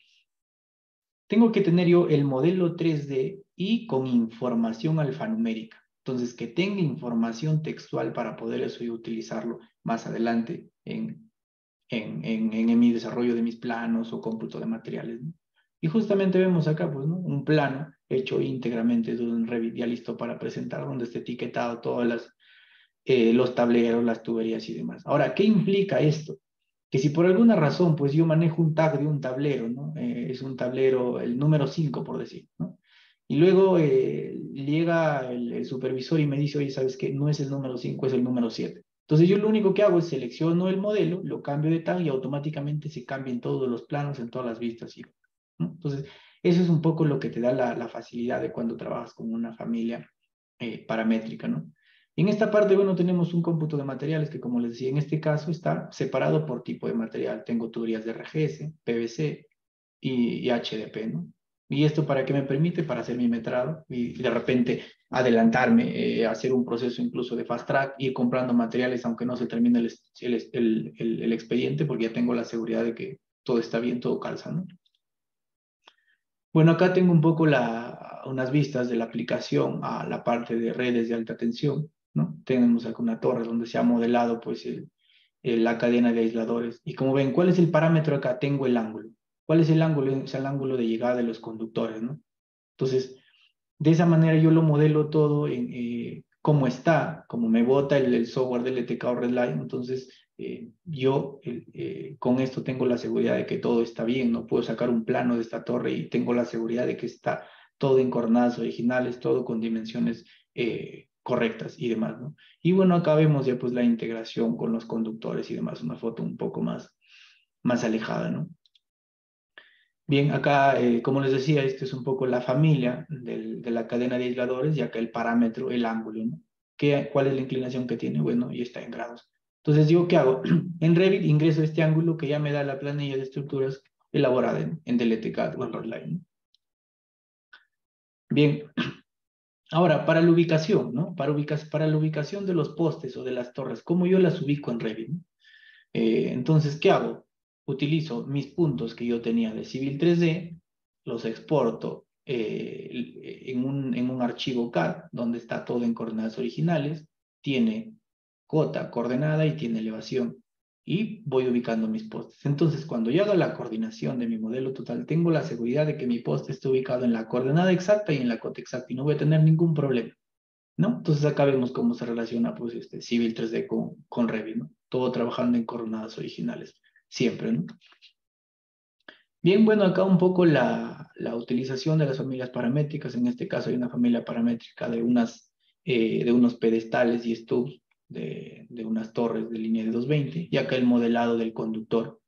Tengo que tener yo el modelo 3D y con información alfanumérica. Entonces, que tenga información textual para poder eso y utilizarlo más adelante en, en, en, en, mi desarrollo de mis planos o cómputo de materiales. Y justamente vemos acá, pues, ¿no? Un plano hecho íntegramente de un Revit ya listo para presentar, donde está etiquetado todas las eh, los tableros, las tuberías y demás. Ahora, ¿qué implica esto? Que si por alguna razón, pues yo manejo un tag de un tablero, ¿no? Eh, es un tablero, el número 5, por decir, ¿no? Y luego eh, llega el, supervisor y me dice, oye, ¿sabes qué? No es el número 5, es el número 7. Entonces yo lo único que hago es selecciono el modelo, lo cambio de tag y automáticamente se cambian todos los planos en todas las vistas. ¿no? Entonces, eso es un poco lo que te da la, facilidad de cuando trabajas con una familia paramétrica, ¿no? En esta parte, bueno, tenemos un cómputo de materiales que, como les decía, en este caso está separado por tipo de material. Tengo tuberías de RGS, PVC y, y HDP, ¿no? ¿Y esto para qué me permite? Para hacer mi metrado y de repente adelantarme, eh, hacer un proceso incluso de fast track, ir comprando materiales aunque no se termine el, expediente porque ya tengo la seguridad de que todo está bien, todo calza, ¿no? Bueno, acá tengo un poco la, unas vistas de la aplicación a la parte de redes de alta tensión. ¿No? Tenemos acá una torre donde se ha modelado pues la cadena de aisladores. Y como ven, ¿cuál es el parámetro acá? Tengo el ángulo. ¿Cuál es el ángulo? Es el ángulo de llegada de los conductores. Entonces, de esa manera yo lo modelo todo en eh, cómo está, como me bota el, el software del ETK o Redline, entonces eh, yo eh, con esto tengo la seguridad de que todo está bien, no puedo sacar un plano de esta torre y tengo la seguridad de que está todo en coordenadas originales, todo con dimensiones eh, correctas y demás, ¿no? Y bueno, acá vemos ya pues la integración con los conductores y demás, una foto un poco más, más alejada, ¿no? Bien, acá, eh, como les decía, esta es un poco la familia del, de la cadena de aisladores y acá el parámetro, el ángulo, ¿no? ¿Qué, ¿Cuál es la inclinación que tiene? Bueno, y está en grados. Entonces digo, ¿qué hago? En Revit ingreso este ángulo que ya me da la planilla de estructuras elaborada en, en DLTCAD o en. Bien, Ahora, para la ubicación, ¿no? Para, para la ubicación de los postes o de las torres, ¿cómo yo las ubico en Revit? Eh, entonces, ¿qué hago? Utilizo mis puntos que yo tenía de Civil 3D, los exporto eh, en, un, en un archivo CAD, donde está todo en coordenadas originales, tiene cota coordenada y tiene elevación y voy ubicando mis postes. Entonces, cuando yo haga la coordinación de mi modelo total, tengo la seguridad de que mi poste esté ubicado en la coordenada exacta y en la cota exacta y no voy a tener ningún problema, ¿no? Entonces, acá vemos cómo se relaciona, pues, este Civil 3D con, con Revit, ¿no? Todo trabajando en coordenadas originales, siempre, ¿no? Bien, bueno, acá un poco la, la utilización de las familias paramétricas, en este caso hay una familia paramétrica de, unas, eh, de unos pedestales y stubs de, unas torres de línea de 220 y acá el modelado del conductor,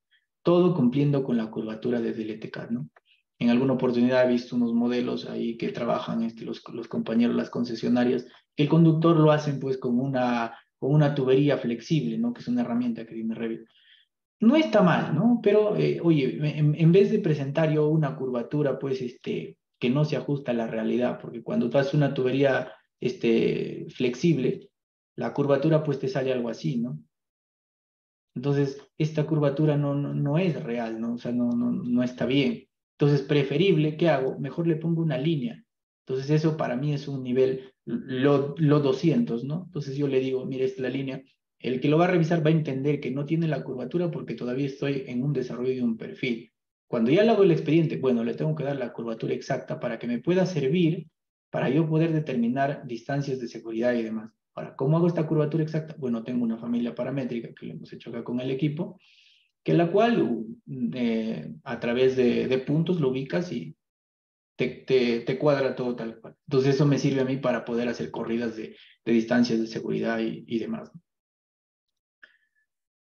todo cumpliendo con la curvatura de DLTCAD, ¿no? En alguna oportunidad he visto unos modelos ahí que trabajan este, los, los compañeros, las concesionarias, que el conductor lo hacen pues con una, con una tubería flexible, ¿no? Que es una herramienta que tiene Revit. No está mal, ¿no? Pero, eh, oye, en, en, vez de presentar yo una curvatura, pues, este, que no se ajusta a la realidad, porque cuando tú haces una tubería este, flexible, la curvatura pues te sale algo así, ¿no? Entonces, esta curvatura no, no, no es real, ¿no? O sea, no, no, no está bien. Entonces, preferible, ¿qué hago? Mejor le pongo una línea. Entonces, eso para mí es un nivel, lo, lo 200, ¿no? Entonces, yo le digo, mire, esta es la línea. El que lo va a revisar va a entender que no tiene la curvatura porque todavía estoy en un desarrollo de un perfil. Cuando ya le hago el expediente, bueno, le tengo que dar la curvatura exacta para que me pueda servir para yo poder determinar distancias de seguridad y demás. Ahora, ¿cómo hago esta curvatura exacta? Bueno, tengo una familia paramétrica que lo hemos hecho acá con el equipo, que la cual eh, a través de, puntos lo ubicas y te, te, cuadra todo tal cual. Entonces eso me sirve a mí para poder hacer corridas de, de distancias de seguridad y, y demás.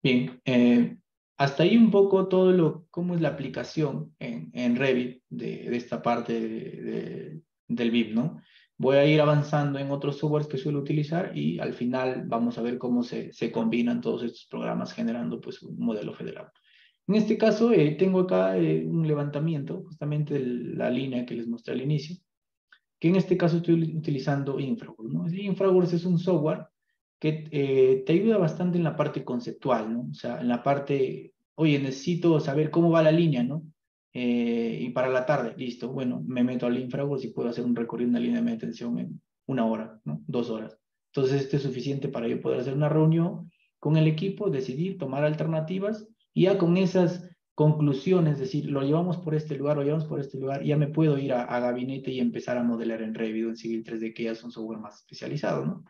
Bien, eh, hasta ahí un poco todo lo, cómo es la aplicación en, en Revit de, de esta parte de, del VIP, ¿no? Voy a ir avanzando en otros softwares que suelo utilizar y al final vamos a ver cómo se, combinan todos estos programas generando pues un modelo federal. En este caso eh, tengo acá eh, un levantamiento justamente de la línea que les mostré al inicio, que en este caso estoy utilizando Infraworks. ¿no? Infraworks es un software que eh, te ayuda bastante en la parte conceptual. O sea, en la parte, oye, necesito saber cómo va la línea, ¿no? Eh, y para la tarde, listo, bueno, me meto al infraworks y puedo hacer un recorrido, una línea de mantención en una hora, ¿no? Dos horas. Entonces, este es suficiente para yo poder hacer una reunión con el equipo, decidir, tomar alternativas y ya con esas conclusiones, es decir, lo llevamos por este lugar, lo llevamos por este lugar, ya me puedo ir a, a gabinete y empezar a modelar en Revit en Civil 3D, que ya es un software más especializado, ¿no?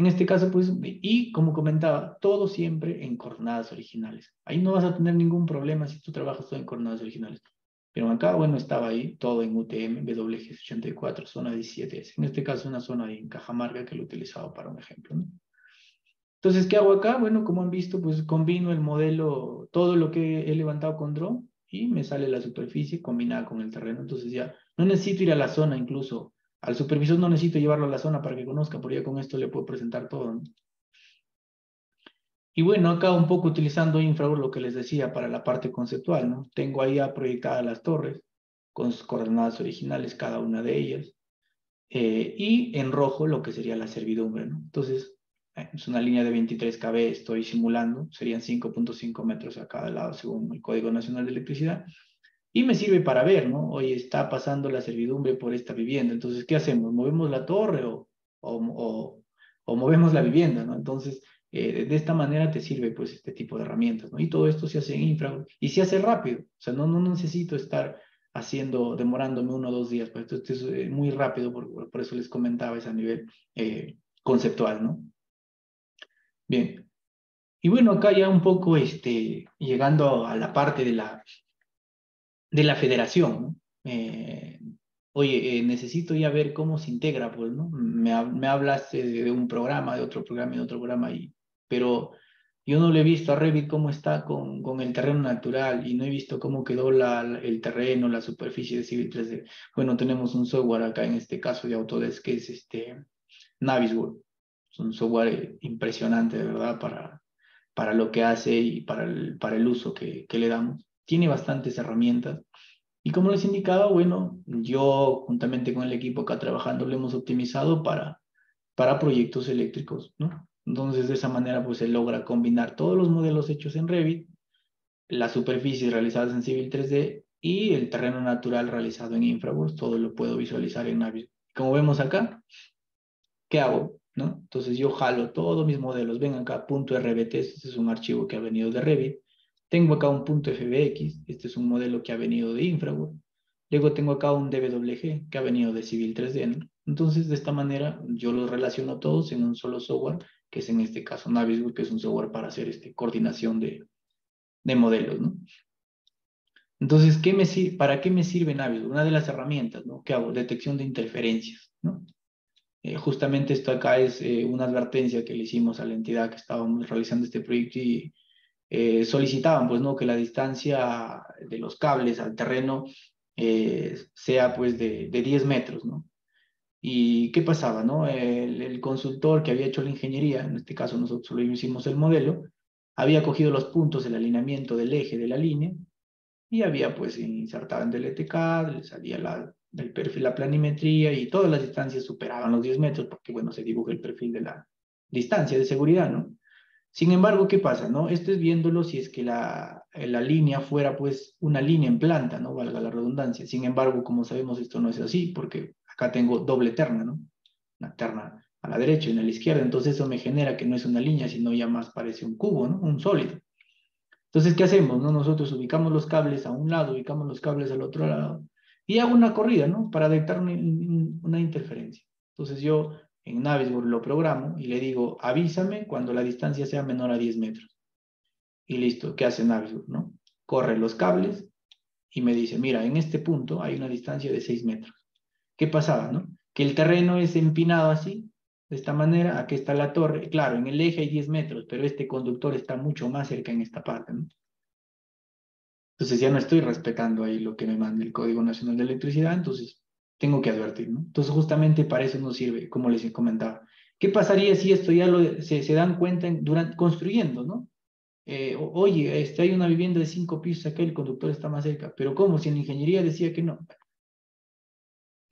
En este caso, pues, y como comentaba, todo siempre en coordenadas originales. Ahí no vas a tener ningún problema si tú trabajas todo en coordenadas originales. Pero acá, bueno, estaba ahí todo en UTM, WG84, zona 17S. En este caso, una zona en Cajamarca que lo he utilizado para un ejemplo. ¿no? Entonces, ¿qué hago acá? Bueno, como han visto, pues combino el modelo, todo lo que he levantado con drone y me sale la superficie combinada con el terreno. Entonces ya no necesito ir a la zona incluso al supervisor no necesito llevarlo a la zona para que conozca, porque ya con esto le puedo presentar todo. Y bueno, acá un poco utilizando Infraworld, lo que les decía para la parte conceptual, ¿no? Tengo ahí proyectadas las torres con sus coordenadas originales, cada una de ellas. Eh, y en rojo lo que sería la servidumbre, ¿no? Entonces, eh, es una línea de 23 kb, estoy simulando, serían 5.5 metros a cada lado según el Código Nacional de Electricidad. Y me sirve para ver, ¿no? Oye, está pasando la servidumbre por esta vivienda. Entonces, ¿qué hacemos? ¿Movemos la torre o, o, movemos la vivienda, ¿no? Entonces, eh, de esta manera te sirve, pues, este tipo de herramientas, ¿no? Y todo esto se hace en infra y se hace rápido. O sea, no, no necesito estar haciendo, demorándome uno o dos días. Pues esto, es eh, muy rápido, por, por, eso les comentaba ese a nivel eh, conceptual, ¿no? Bien. Y bueno, acá ya un poco este, llegando a la parte de la, de la federación, ¿no? Eh, oye, eh, necesito ya ver cómo se integra, pues, ¿no? Me, me de, un programa, de otro programa de otro programa, y, pero yo no le he visto a Revit cómo está con, con el terreno natural y no he visto cómo quedó la, el terreno, la superficie de Civil 3D. Bueno, tenemos un software acá, en este caso de Autodesk, que es este Navisworks. Es un software impresionante, de verdad, para, para lo que hace y para el, para el uso que, que le damos tiene bastantes herramientas. Y como les indicaba, bueno, yo juntamente con el equipo acá trabajando lo hemos optimizado para, para proyectos eléctricos, ¿no? Entonces, de esa manera, pues se logra combinar todos los modelos hechos en Revit, las superficies realizadas en Civil 3D y el terreno natural realizado en Infraworks, todo lo puedo visualizar en Navis. Como vemos acá, ¿qué hago? ¿No? Entonces yo jalo todos mis modelos, ven acá, punto .rbt, este es un archivo que ha venido de Revit, tengo acá un punto FBX, este es un modelo que ha venido de Infraworld. Luego tengo acá un DWG que ha venido de Civil 3D. Entonces, de esta manera, yo los relaciono todos en un solo software, que es en este caso Navisworks, que es un software para hacer este, coordinación de, de modelos. ¿no? Entonces, ¿qué me, ¿para qué me sirve Navisworks? Una de las herramientas ¿no? que hago, detección de interferencias. ¿no? Eh, justamente esto acá es eh, una advertencia que le hicimos a la entidad que estábamos realizando este proyecto y eh, solicitaban pues no que la distancia de los cables al terreno eh, sea pues de, de, 10 metros, ¿no? ¿Y qué pasaba, no? El, el, consultor que había hecho la ingeniería, en este caso nosotros solo hicimos el modelo, había cogido los puntos del alineamiento del eje de la línea y había pues insertado en DLTK, le salía la, del perfil, la planimetría y todas las distancias superaban los 10 metros, porque bueno, se dibuja el perfil de la distancia de seguridad, ¿no? Sin embargo, ¿qué pasa? No? Esto es viéndolo si es que la, la línea fuera pues una línea en planta, ¿no? Valga la redundancia. Sin embargo, como sabemos, esto no es así, porque acá tengo doble terna, ¿no? Una terna a la derecha y a la izquierda, entonces eso me genera que no es una línea, sino ya más parece un cubo, ¿no? Un sólido. Entonces, ¿qué hacemos? No? Nosotros ubicamos los cables a un lado, ubicamos los cables al otro lado, y hago una corrida, ¿no? Para detectar una, una interferencia. Entonces yo en Navisworks lo programo y le digo, avísame cuando la distancia sea menor a 10 metros. Y listo, ¿qué hace Navisworks, no? Corre los cables y me dice, mira, en este punto hay una distancia de 6 metros. ¿Qué pasaba, no? Que el terreno es empinado así, de esta manera, aquí está la torre. Claro, en el eje hay 10 metros, pero este conductor está mucho más cerca en esta parte, ¿no? Entonces ya no estoy respetando ahí lo que me manda el Código Nacional de Electricidad, entonces tengo que advertir, ¿no? Entonces, justamente para eso nos sirve, como les comentaba. ¿Qué pasaría si esto ya lo, se, dan cuenta durante, construyendo, ¿no? Eh, oye, este, hay una vivienda de cinco pisos acá, el conductor está más cerca, pero ¿cómo? Si en ingeniería decía que no.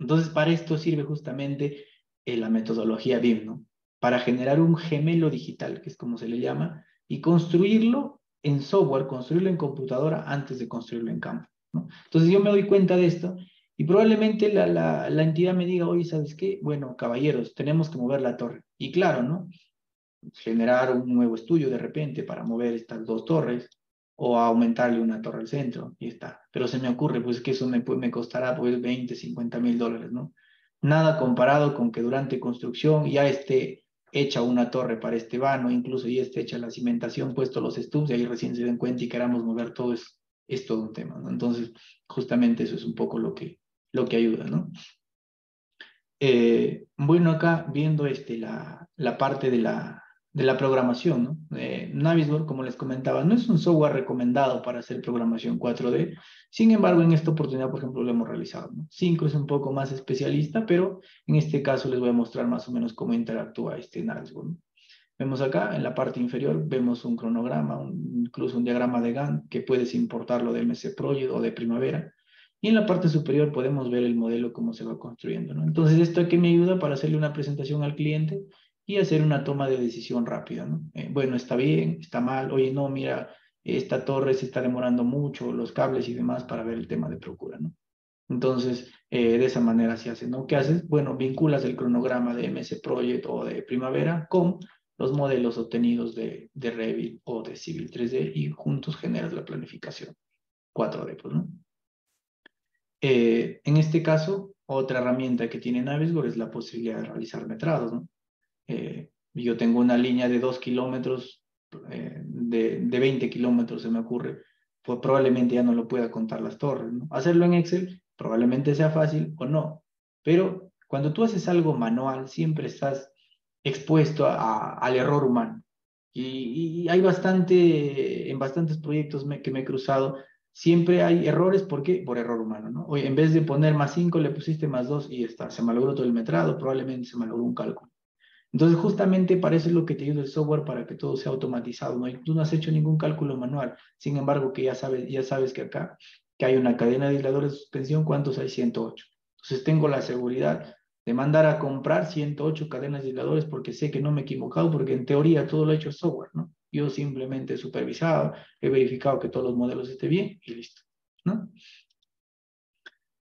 Entonces, para esto sirve justamente eh, la metodología BIM, ¿no? Para generar un gemelo digital, que es como se le llama, y construirlo en software, construirlo en computadora antes de construirlo en campo, ¿no? Entonces, yo me doy cuenta de esto y probablemente la, la, entidad me diga, oye, ¿sabes qué? Bueno, caballeros, tenemos que mover la torre. Y claro, ¿no? Generar un nuevo estudio de repente para mover estas dos torres o aumentarle una torre al centro y está. Pero se me ocurre, pues que eso me, me costará pues 20, 50 mil dólares, ¿no? Nada comparado con que durante construcción ya esté hecha una torre para este vano, incluso ya esté hecha la cimentación, puesto los stubs y ahí recién se den cuenta y queramos mover todo, es, es todo un tema, ¿no? Entonces, justamente eso es un poco lo que, lo que ayuda, ¿no? Eh, bueno, acá viendo este, la, la parte de la, de la programación, ¿no? Eh, Navisworks, como les comentaba, no es un software recomendado para hacer programación 4D, sin embargo, en esta oportunidad, por ejemplo, lo hemos realizado, ¿no? 5 es un poco más especialista, pero en este caso les voy a mostrar más o menos cómo interactúa este Navisworks, ¿no? Vemos acá, en la parte inferior, vemos un cronograma, incluso un diagrama de Gantt, que puedes importarlo de MC Project o de Primavera, y en la parte superior podemos ver el modelo cómo se va construyendo. ¿no? Entonces, esto aquí me ayuda para hacerle una presentación al cliente y hacer una toma de decisión rápida. ¿no? Eh, bueno, está bien, está mal, oye, no, mira, esta torre se está demorando mucho, los cables y demás para ver el tema de procura. ¿no? Entonces, eh, de esa manera se hace. ¿no? ¿Qué haces? Bueno, vinculas el cronograma de MS Project o de Primavera con los modelos obtenidos de, de Revit o de Civil 3D y juntos generas la planificación 4D. Pues, ¿no? Eh, en este caso, otra herramienta que tiene Navisworks es la posibilidad de realizar metrados. Eh, yo tengo una línea de 2 kilómetros, eh, de, de, 20 kilómetros se me ocurre, pues probablemente ya no lo pueda contar las torres. ¿no? Hacerlo en Excel probablemente sea fácil o no, pero cuando tú haces algo manual siempre estás expuesto al error humano. Y, hay bastante, en bastantes proyectos que me he cruzado, siempre hay errores, ¿por qué? Por error humano, ¿no? Oye, en vez de poner más 5, le pusiste más 2 y está, se malogró todo el metrado, probablemente se malogró un cálculo. Entonces, justamente para eso es lo que te ayuda el software, para que todo sea automatizado, ¿no? Y tú no has hecho ningún cálculo manual, sin embargo, que ya sabes, ya sabes que acá, que hay una cadena de aisladores de suspensión, ¿cuántos hay? 108. Entonces, tengo la seguridad de mandar a comprar 108 cadenas de aisladores porque sé que no me he equivocado, porque en teoría todo lo ha hecho el software, ¿no? Yo simplemente he supervisado, he verificado que todos los modelos estén bien y listo, ¿no?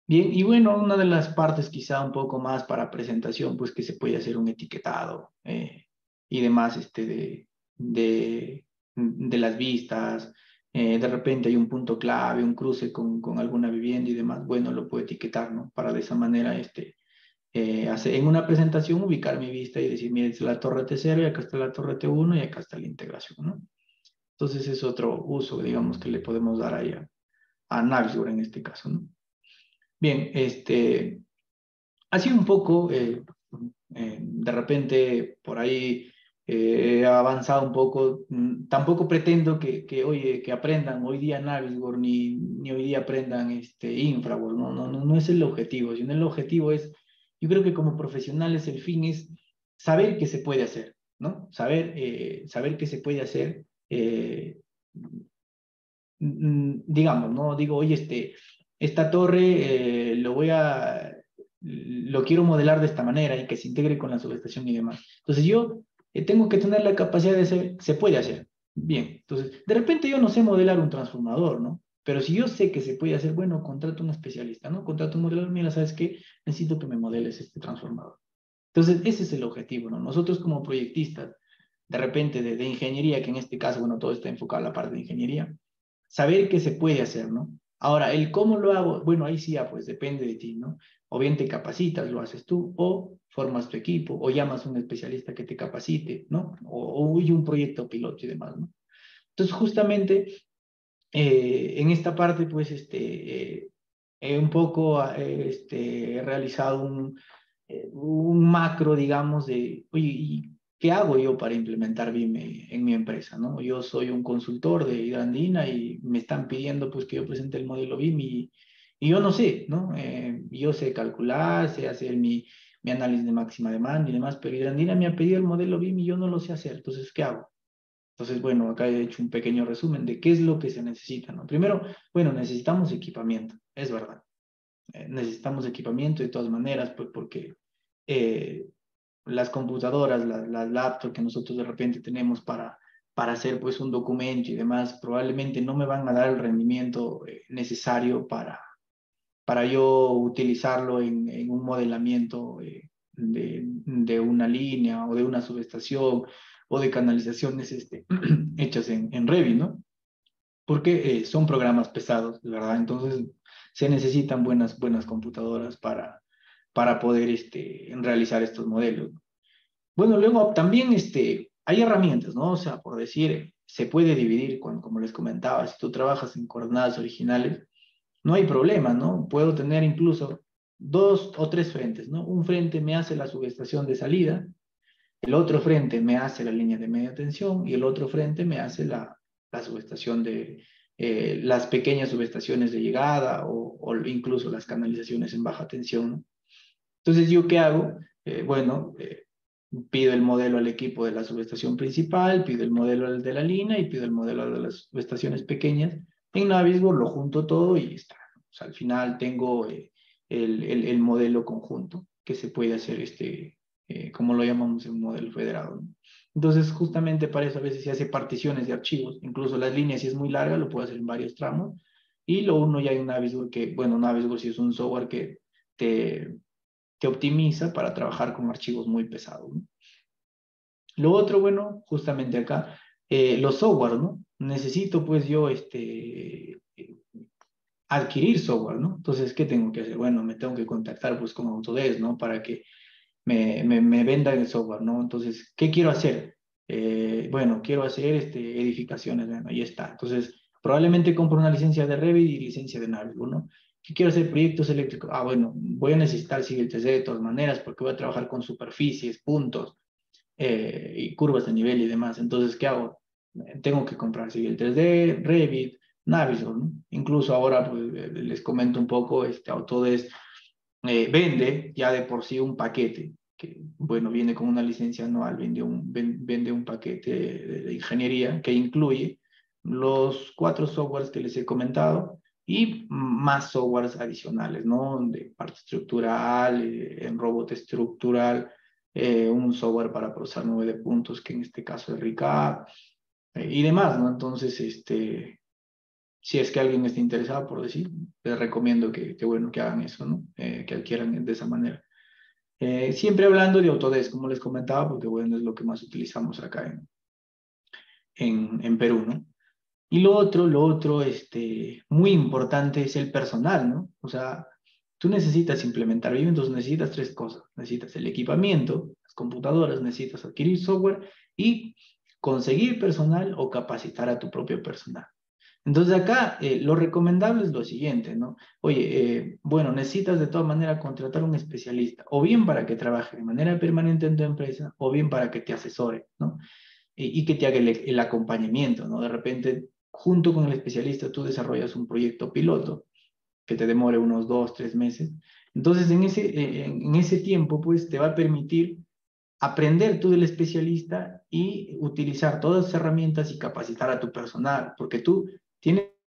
Bien, y bueno, una de las partes quizá un poco más para presentación, pues que se puede hacer un etiquetado eh, y demás este, de, de, las vistas, eh, de repente hay un punto clave, un cruce con, con, alguna vivienda y demás, bueno, lo puedo etiquetar, ¿no? Para de esa manera este, eh, hacer, en una presentación ubicar mi vista y decir, mira, es la torre T0 y acá está la torre T1 y acá está la integración, ¿no? Entonces es otro uso, digamos, que le podemos dar ahí a, a Navisworks en este caso, ¿no? Bien, este, así un poco, eh, eh, de repente por ahí eh, he avanzado un poco, mm, tampoco pretendo que, que, oye, que aprendan hoy día Navisworks ni, ni hoy día aprendan este, Infraworks, ¿no? No, no, no es el objetivo, sino el objetivo es yo creo que como profesionales el fin es saber qué se puede hacer, ¿no? Saber, eh, saber qué se puede hacer, eh, digamos, ¿no? Digo, oye, este, esta torre eh, lo voy a, lo quiero modelar de esta manera y que se integre con la subestación y demás. Entonces yo eh, tengo que tener la capacidad de hacer, se puede hacer. Bien, entonces, de repente yo no sé modelar un transformador, ¿no? Pero si yo sé que se puede hacer, bueno, contrato a un especialista, ¿no? Contrato un modelador, mira, ¿sabes qué? Necesito que me modeles este transformador. Entonces, ese es el objetivo, ¿no? Nosotros como proyectistas, de repente de, ingeniería, que en este caso, bueno, todo está enfocado a la parte de ingeniería, saber qué se puede hacer, ¿no? Ahora, el cómo lo hago, bueno, ahí sí ya, pues depende de ti, ¿no? O bien te capacitas, lo haces tú, o formas tu equipo, o llamas a un especialista que te capacite, ¿no? O, o un proyecto piloto y demás, ¿no? Entonces, justamente, eh, en esta parte, pues, este, eh, un poco este, he realizado un, eh, un macro, digamos, de, oye, ¿y ¿qué hago yo para implementar BIM en mi empresa? ¿no? Yo soy un consultor de hidrandina y me están pidiendo pues, que yo presente el modelo BIM y, yo no sé, ¿no? Eh, yo sé calcular, sé hacer mi, mi análisis de máxima demanda y demás, pero hidrandina me ha pedido el modelo BIM y yo no lo sé hacer, entonces, ¿qué hago? Entonces, bueno, acá he hecho un pequeño resumen de qué es lo que se necesita, ¿no? Primero, bueno, necesitamos equipamiento, es verdad. Eh, necesitamos equipamiento de todas maneras, pues porque eh, las computadoras, las, las laptops que nosotros de repente tenemos para, para hacer pues un documento y demás, probablemente no me van a dar el rendimiento eh, necesario para, para yo utilizarlo en, en un modelamiento de, de, una línea o de una subestación o de canalizaciones este, hechas en, en Revit, ¿no? Porque eh, son programas pesados, verdad. Entonces, se necesitan buenas, buenas computadoras para, para poder este, realizar estos modelos. Bueno, luego también este, hay herramientas, ¿no? O sea, por decir, se puede dividir, como les comentaba, si tú trabajas en coordenadas originales, no hay problema, ¿no? Puedo tener incluso dos o tres frentes, ¿no? Un frente me hace la subestación de salida, el otro frente me hace la línea de media tensión y el otro frente me hace la, subestación de eh, las pequeñas subestaciones de llegada o, incluso las canalizaciones en baja tensión. ¿no? Entonces, ¿yo qué hago? Eh, bueno, eh, pido el modelo al equipo de la subestación principal, pido el modelo al de la línea y pido el modelo de las subestaciones pequeñas. En Navisworks lo junto todo y está. Al final tengo el, modelo conjunto que se puede hacer, este, eh, como lo llamamos en modelo federado. ¿no? Entonces, justamente para eso a veces se hace particiones de archivos. Incluso las líneas, si es muy larga, lo puedo hacer en varios tramos. Y lo uno ya hay un Navisworks que, bueno, Navisworks sí es un software que te optimiza para trabajar con archivos muy pesados. Lo otro, bueno, justamente acá, eh, los software, ¿no? Necesito pues yo este, adquirir software, ¿no? Entonces, ¿qué tengo que hacer? Bueno, me tengo que contactar pues con Autodesk, ¿no? Para que me, me, me el software, ¿no? Entonces, ¿qué quiero hacer? Eh, bueno, quiero hacer este, edificaciones, bueno, ahí está. Entonces, probablemente compro una licencia de Revit y licencia de Navisworks, ¿no? ¿Qué quiero hacer proyectos eléctricos? Ah, bueno, voy a necesitar Civil 3D de todas maneras porque voy a trabajar con superficies, puntos eh, y curvas de nivel y demás. Entonces, ¿qué hago? Tengo que comprar Civil 3D, Revit, Navisworks, ¿no? Incluso ahora pues, eh, les comento un poco, este Autodesk eh, vende ya de por sí un paquete que, bueno, viene con una licencia anual, vende un, vende un paquete de, ingeniería que incluye los cuatro softwares que les he comentado, y más softwares adicionales, ¿no? De parte estructural, eh, en robot estructural, eh, un software para procesar nueve de puntos, que en este caso es RICAP, eh, y demás, ¿no? Entonces, este, si es que alguien está interesado, por decir, les recomiendo que, que bueno, que hagan eso, ¿no? Eh, que adquieran de esa manera. Siempre hablando de Autodesk, como les comentaba, porque bueno, es lo que más utilizamos acá en, en, en Perú, ¿no? Y lo otro, lo otro, este, muy importante es el personal, ¿no? O sea, tú necesitas implementar entonces necesitas tres cosas. Necesitas el equipamiento, las computadoras, necesitas adquirir software y conseguir personal o capacitar a tu propio personal. Entonces acá eh, lo recomendable es lo siguiente, ¿no? Oye, eh, bueno, necesitas de todas maneras contratar un especialista, o bien para que trabaje de manera permanente en tu empresa, o bien para que te asesore, ¿no? Y, y que te haga el, el acompañamiento, ¿no? De repente junto con el especialista tú desarrollas un proyecto piloto que te demore unos dos, tres meses. Entonces, en ese, eh, en ese tiempo, pues te va a permitir aprender tú del especialista y utilizar todas las herramientas y capacitar a tu personal, porque tú tiene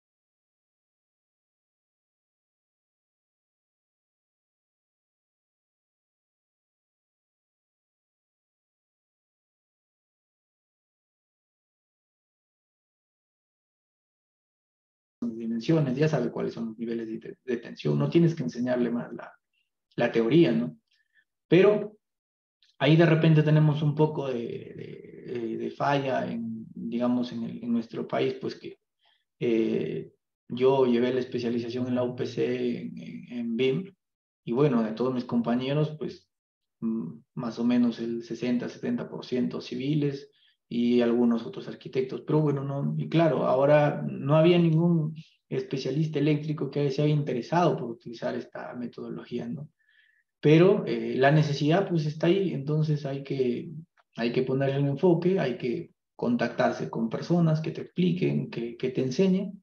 dimensiones, ya sabe cuáles son los niveles de, tensión, no tienes que enseñarle más la, la, teoría, ¿no? Pero ahí de repente tenemos un poco de, de, de falla en, digamos, en, el, en, nuestro país, pues que eh, yo llevé la especialización en la UPC en, en, BIM y bueno, de todos mis compañeros, pues mm, más o menos el 60-70% civiles, y algunos otros arquitectos. Pero bueno, no, y claro, ahora no había ningún especialista eléctrico que se haya interesado por utilizar esta metodología, ¿no? Pero eh, la necesidad pues está ahí, entonces hay que, hay que ponerle el enfoque, hay que contactarse con personas que te expliquen, que, te enseñen,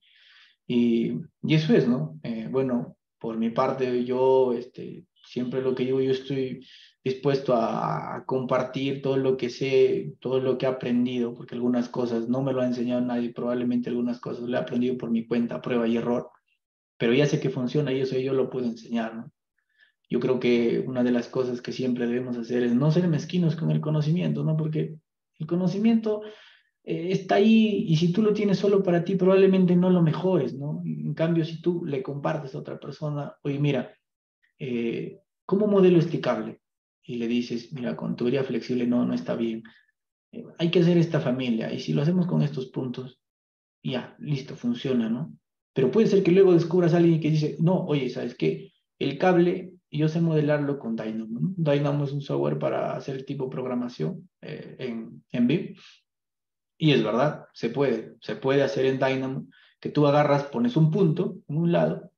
y, y, eso es, ¿no? Eh, bueno, por mi parte, yo este, siempre lo que digo, yo estoy dispuesto a, compartir todo lo que sé, todo lo que he aprendido, porque algunas cosas no me lo ha enseñado nadie, probablemente algunas cosas lo he aprendido por mi cuenta, prueba y error, pero ya sé que funciona y eso yo lo puedo enseñar, ¿no? Yo creo que una de las cosas que siempre debemos hacer es no ser mezquinos con el conocimiento, ¿no? Porque el conocimiento eh, está ahí y si tú lo tienes solo para ti, probablemente no lo mejores, ¿no? En cambio, si tú le compartes a otra persona, oye, mira, eh, ¿cómo modelo este cable? y le dices, mira, con tubería flexible no, no está bien. Eh, hay que hacer esta familia y si lo hacemos con estos puntos, ya, listo, funciona, ¿no? Pero puede ser que luego descubras a alguien que dice, no, oye, ¿sabes qué? El cable, yo sé modelarlo con Dynamo. ¿no? Dynamo es un software para hacer tipo programación eh, en, en BIM. Y es verdad, se puede, se puede hacer en Dynamo, que tú agarras, pones un punto en un lado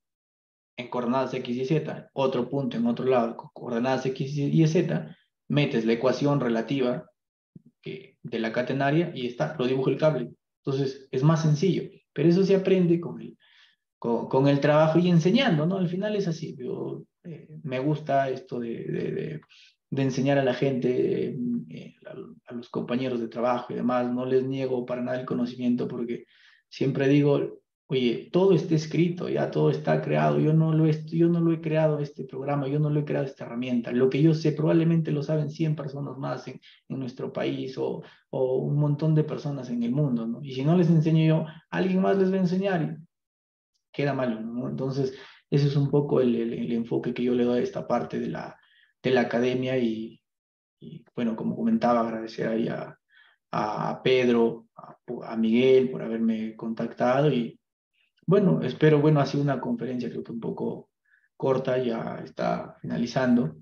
en coordenadas X y Z, otro punto en otro lado, coordenadas X y Z, metes la ecuación relativa de la catenaria y está, lo dibuja el cable. Entonces es más sencillo, pero eso se aprende con el, con, el trabajo y enseñando, ¿no? Al final es así. Yo, eh, me gusta esto de, enseñar a la gente, eh, a, a los compañeros de trabajo y demás. No les niego para nada el conocimiento porque siempre digo, oye, todo está escrito, ya todo está creado, yo no, lo he, yo no lo he creado este programa, yo no lo he creado esta herramienta. Lo que yo sé probablemente lo saben 100 personas más en, nuestro país o, un montón de personas en el mundo. Y si no les enseño yo, alguien más les va a enseñar y queda mal, ¿no? Entonces, ese es un poco el, el, enfoque que yo le doy a esta parte de la, de la academia y, bueno, como comentaba, agradecer ahí a, Pedro, a, Miguel por haberme contactado y bueno, espero, bueno, ha sido una conferencia creo que un poco corta, ya está finalizando.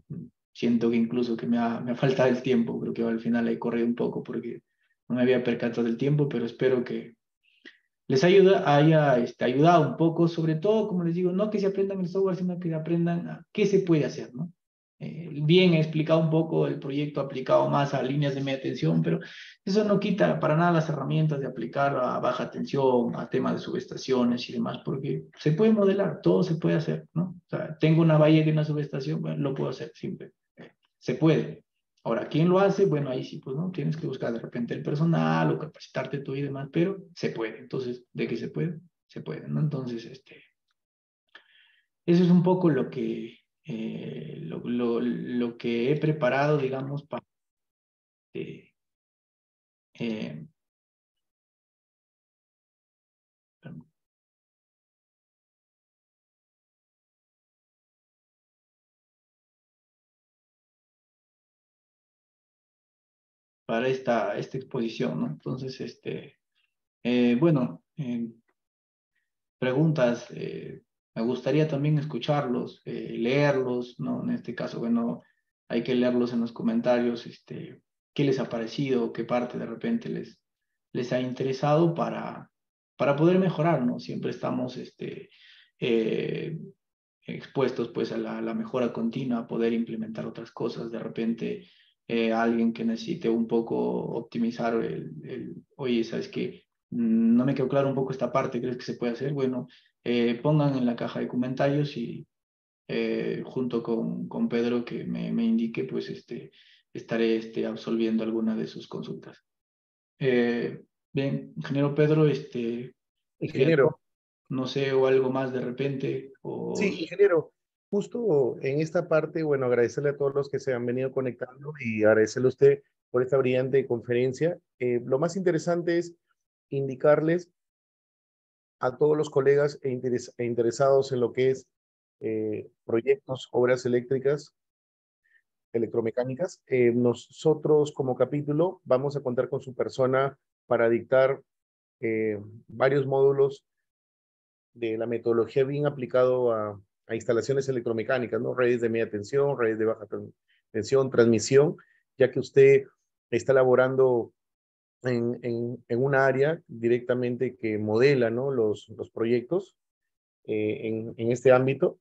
Siento que incluso que me ha, me ha faltado el tiempo, creo que al final he corrido un poco porque no me había percatado del tiempo, pero espero que les ayuda, haya este, ayudado un poco, sobre todo, como les digo, no que se aprendan el software, sino que aprendan qué se puede hacer, ¿no? Eh, bien explicado un poco el proyecto aplicado más a líneas de media tensión, pero eso no quita para nada las herramientas de aplicar a baja tensión, a temas de subestaciones y demás, porque se puede modelar, todo se puede hacer, ¿no? O sea, tengo una valle de una subestación, bueno, lo puedo hacer siempre, eh, se puede. Ahora, ¿quién lo hace? Bueno, ahí sí, pues, ¿no? Tienes que buscar de repente el personal o capacitarte tú y demás, pero se puede. Entonces, ¿de qué se puede? Se puede, ¿no? Entonces, este, eso es un poco lo que, eh, lo, lo, que he preparado, digamos, para, eh, eh, para esta, esta exposición, ¿no? Entonces, este, eh, bueno, preguntas, eh, me gustaría también escucharlos, eh, leerlos, ¿no? En este caso, bueno, hay que leerlos en los comentarios, este, qué les ha parecido, qué parte de repente les, les ha interesado para, para poder mejorar, ¿no? Siempre estamos este, eh, expuestos pues a la, mejora continua, a poder implementar otras cosas, de repente eh, alguien que necesite un poco optimizar el, el oye, ¿sabes qué? Mm, no me quedó claro un poco esta parte, ¿crees que se puede hacer? Bueno, eh, pongan en la caja de comentarios y eh, junto con, con, Pedro que me, me, indique, pues este, estaré este, absolviendo alguna de sus consultas. Eh, bien, ingeniero Pedro, este... Ingeniero. No sé, o algo más de repente. O... Sí, ingeniero. Justo en esta parte, bueno, agradecerle a todos los que se han venido conectando y agradecerle a usted por esta brillante conferencia. lo más interesante es indicarles a todos los colegas e, e interesados en lo que es eh, proyectos, obras eléctricas, electromecánicas. Eh, nosotros como capítulo vamos a contar con su persona para dictar eh, varios módulos de la metodología bien aplicado a, instalaciones electromecánicas, ¿no? Redes de media tensión, redes de baja tensión, transmisión, ya que usted está elaborando en, en, en un área directamente que modela, ¿no? Los, los proyectos eh, en, en, este ámbito.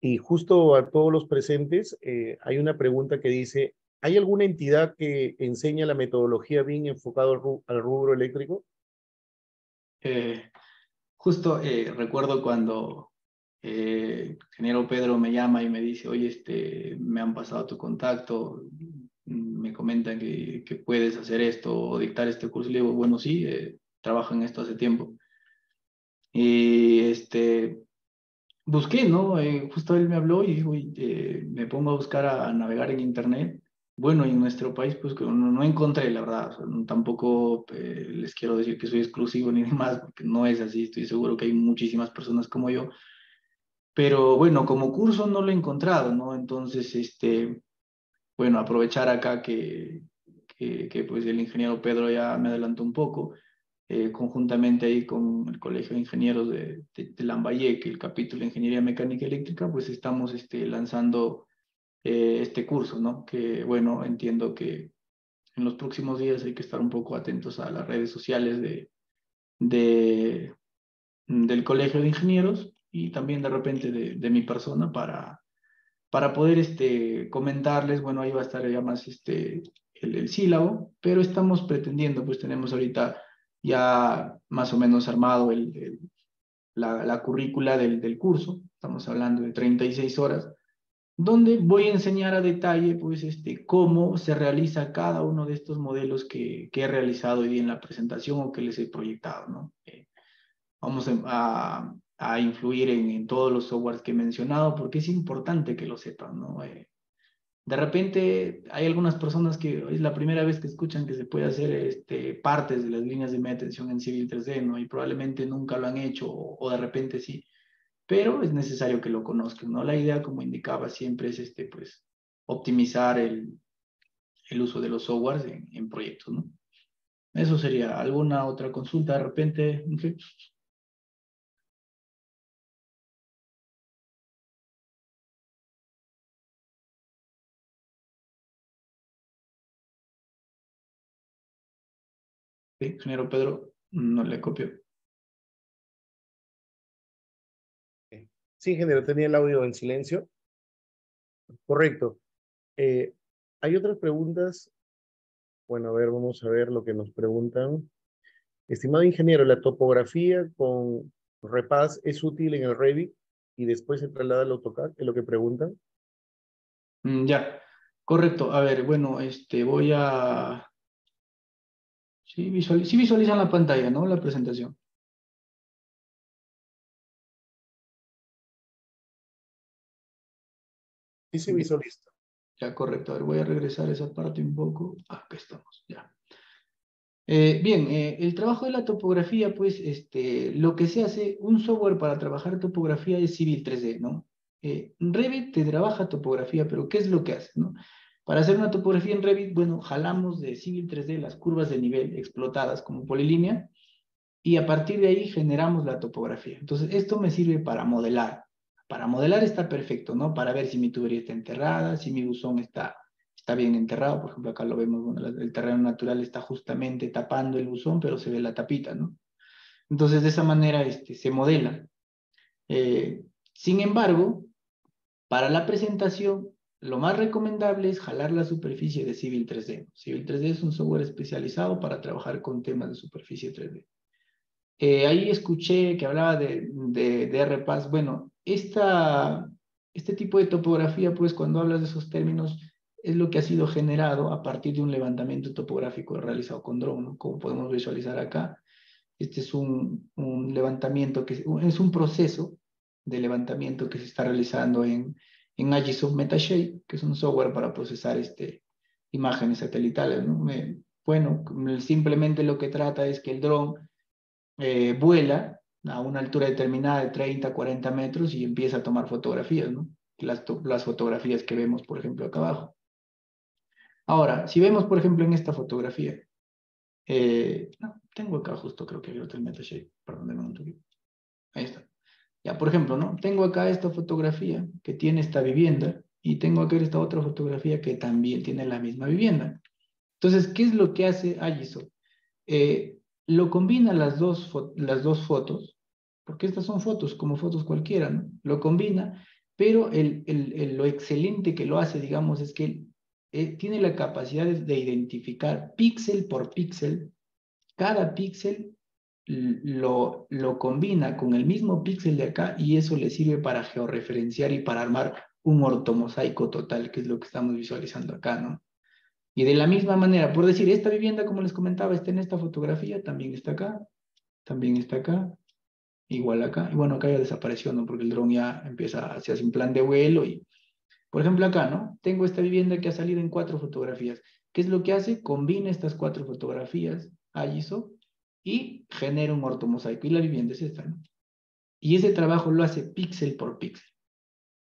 Y justo a todos los presentes eh, hay una pregunta que dice, ¿hay alguna entidad que enseña la metodología bien enfocado al, rubro eléctrico? Eh, justo recuerdo cuando eh, ingeniero Pedro me llama y me dice, oye, este, me han pasado tu contacto, comentan que, que puedes hacer esto o dictar este curso. Le digo, bueno, sí, eh, trabajo en esto hace tiempo. Y este, busqué, ¿no? Eh, justo él me habló y dijo, eh, me pongo a buscar a, navegar en Internet. Bueno, en nuestro país, pues no, no encontré, la verdad. tampoco eh, les quiero decir que soy exclusivo ni demás, porque no es así. Estoy seguro que hay muchísimas personas como yo pero bueno, como curso no lo he encontrado, ¿no? Entonces, este, bueno, aprovechar acá que, que, pues el ingeniero Pedro ya me adelantó un poco, eh, conjuntamente ahí con el Colegio de Ingenieros de, de, Lambayeque, el capítulo de Ingeniería Mecánica Eléctrica, pues estamos este, lanzando eh, este curso, ¿no? Que bueno, entiendo que en los próximos días hay que estar un poco atentos a las redes sociales de, de, del Colegio de Ingenieros y también de repente de, de mi persona para, para poder este, comentarles, bueno, ahí va a estar ya más este, el, el sílabo, pero estamos pretendiendo, pues tenemos ahorita ya más o menos armado el, el, la, la, currícula del, del, curso, estamos hablando de 36 horas, donde voy a enseñar a detalle, pues, este, cómo se realiza cada uno de estos modelos que, que he realizado hoy en la presentación o que les he proyectado, ¿no? Eh, vamos a, a influir en, todos los softwares que he mencionado, porque es importante que lo sepan, ¿no? Eh, de repente hay algunas personas que es la primera vez que escuchan que se puede hacer este, partes de las líneas de media en Civil 3D, ¿no? Y probablemente nunca lo han hecho o, de repente sí, pero es necesario que lo conozcan, ¿no? La idea, como indicaba siempre, es este, pues, optimizar el, el uso de los softwares en, proyectos, ¿no? Eso sería alguna otra consulta de repente. Sí, ingeniero Pedro, no le copio. Sí, ingeniero, tenía el audio en silencio. Correcto. Eh, hay otras preguntas. Bueno, a ver, vamos a ver lo que nos preguntan. Estimado ingeniero, ¿la topografía con Repaz es útil en el Revit y después se traslada al AutoCAD? ¿Es lo que preguntan? Mm, ya, correcto. A ver, bueno, este, voy a Sí, visual, sí visualizan la pantalla, ¿no? La presentación. Sí, se visualiza. Ya, correcto. A ver, voy a regresar a esa parte un poco. Ah, acá estamos, ya. Eh, bien, eh, el trabajo de la topografía, pues, este, lo que se hace, un software para trabajar topografía es Civil 3D, ¿no? Eh, Revit te trabaja topografía, pero ¿qué es lo que hace, no? Para hacer una topografía en Revit, bueno, jalamos de Civil 3D las curvas de nivel explotadas como polilínea y a partir de ahí generamos la topografía. Entonces, esto me sirve para modelar. Para modelar está perfecto, ¿no? Para ver si mi tubería está enterrada, si mi buzón está, está bien enterrado. Por ejemplo, acá lo vemos, bueno, el terreno natural está justamente tapando el buzón, pero se ve la tapita, ¿no? Entonces, de esa manera este, se modela. Eh, sin embargo, para la presentación lo más recomendable es jalar la superficie de Civil 3D. Civil 3D es un software especializado para trabajar con temas de superficie 3D. Eh, ahí escuché que hablaba de, de, de. Bueno, esta, este tipo de topografía, pues cuando hablas de esos términos, es lo que ha sido generado a partir de un levantamiento topográfico realizado con drone, como podemos visualizar acá. Este es un, un levantamiento que es un proceso de levantamiento que se está realizando en, en Agisub Metashade, que es un software para procesar este, imágenes satelitales. ¿no? Bueno, simplemente lo que trata es que el dron eh, vuela a una altura determinada de 30, 40 metros y empieza a tomar fotografías, ¿no? Las, fotografías que vemos, por ejemplo, acá abajo. Ahora, si vemos, por ejemplo, en esta fotografía, eh, no, tengo acá justo, creo que hay otro shape, perdón, un Ahí está. Ya, por ejemplo, ¿no? Tengo acá esta fotografía que tiene esta vivienda y tengo acá esta otra fotografía que también tiene la misma vivienda. Entonces, ¿qué es lo que hace Agiso? Eh, lo combina las dos, las dos fotos, porque estas son fotos, como fotos cualquiera, ¿no? Lo combina, pero el, el, lo excelente que lo hace, digamos, es que eh, tiene la capacidad de, identificar píxel por píxel, cada píxel lo, lo combina con el mismo píxel de acá y eso le sirve para georreferenciar y para armar un ortomosaico total, que es lo que estamos visualizando acá, ¿no? Y de la misma manera, por decir, esta vivienda, como les comentaba, está en esta fotografía, también está acá, también está acá, igual acá. Y bueno, acá ya desapareció, ¿no? Porque el dron ya empieza, se hace un plan de vuelo y, por ejemplo, acá, ¿no? Tengo esta vivienda que ha salido en cuatro fotografías. ¿Qué es lo que hace? Combina estas cuatro fotografías ISO y genera un ortomosaico. Y la vivienda es esta, ¿no? Y ese trabajo lo hace píxel por píxel.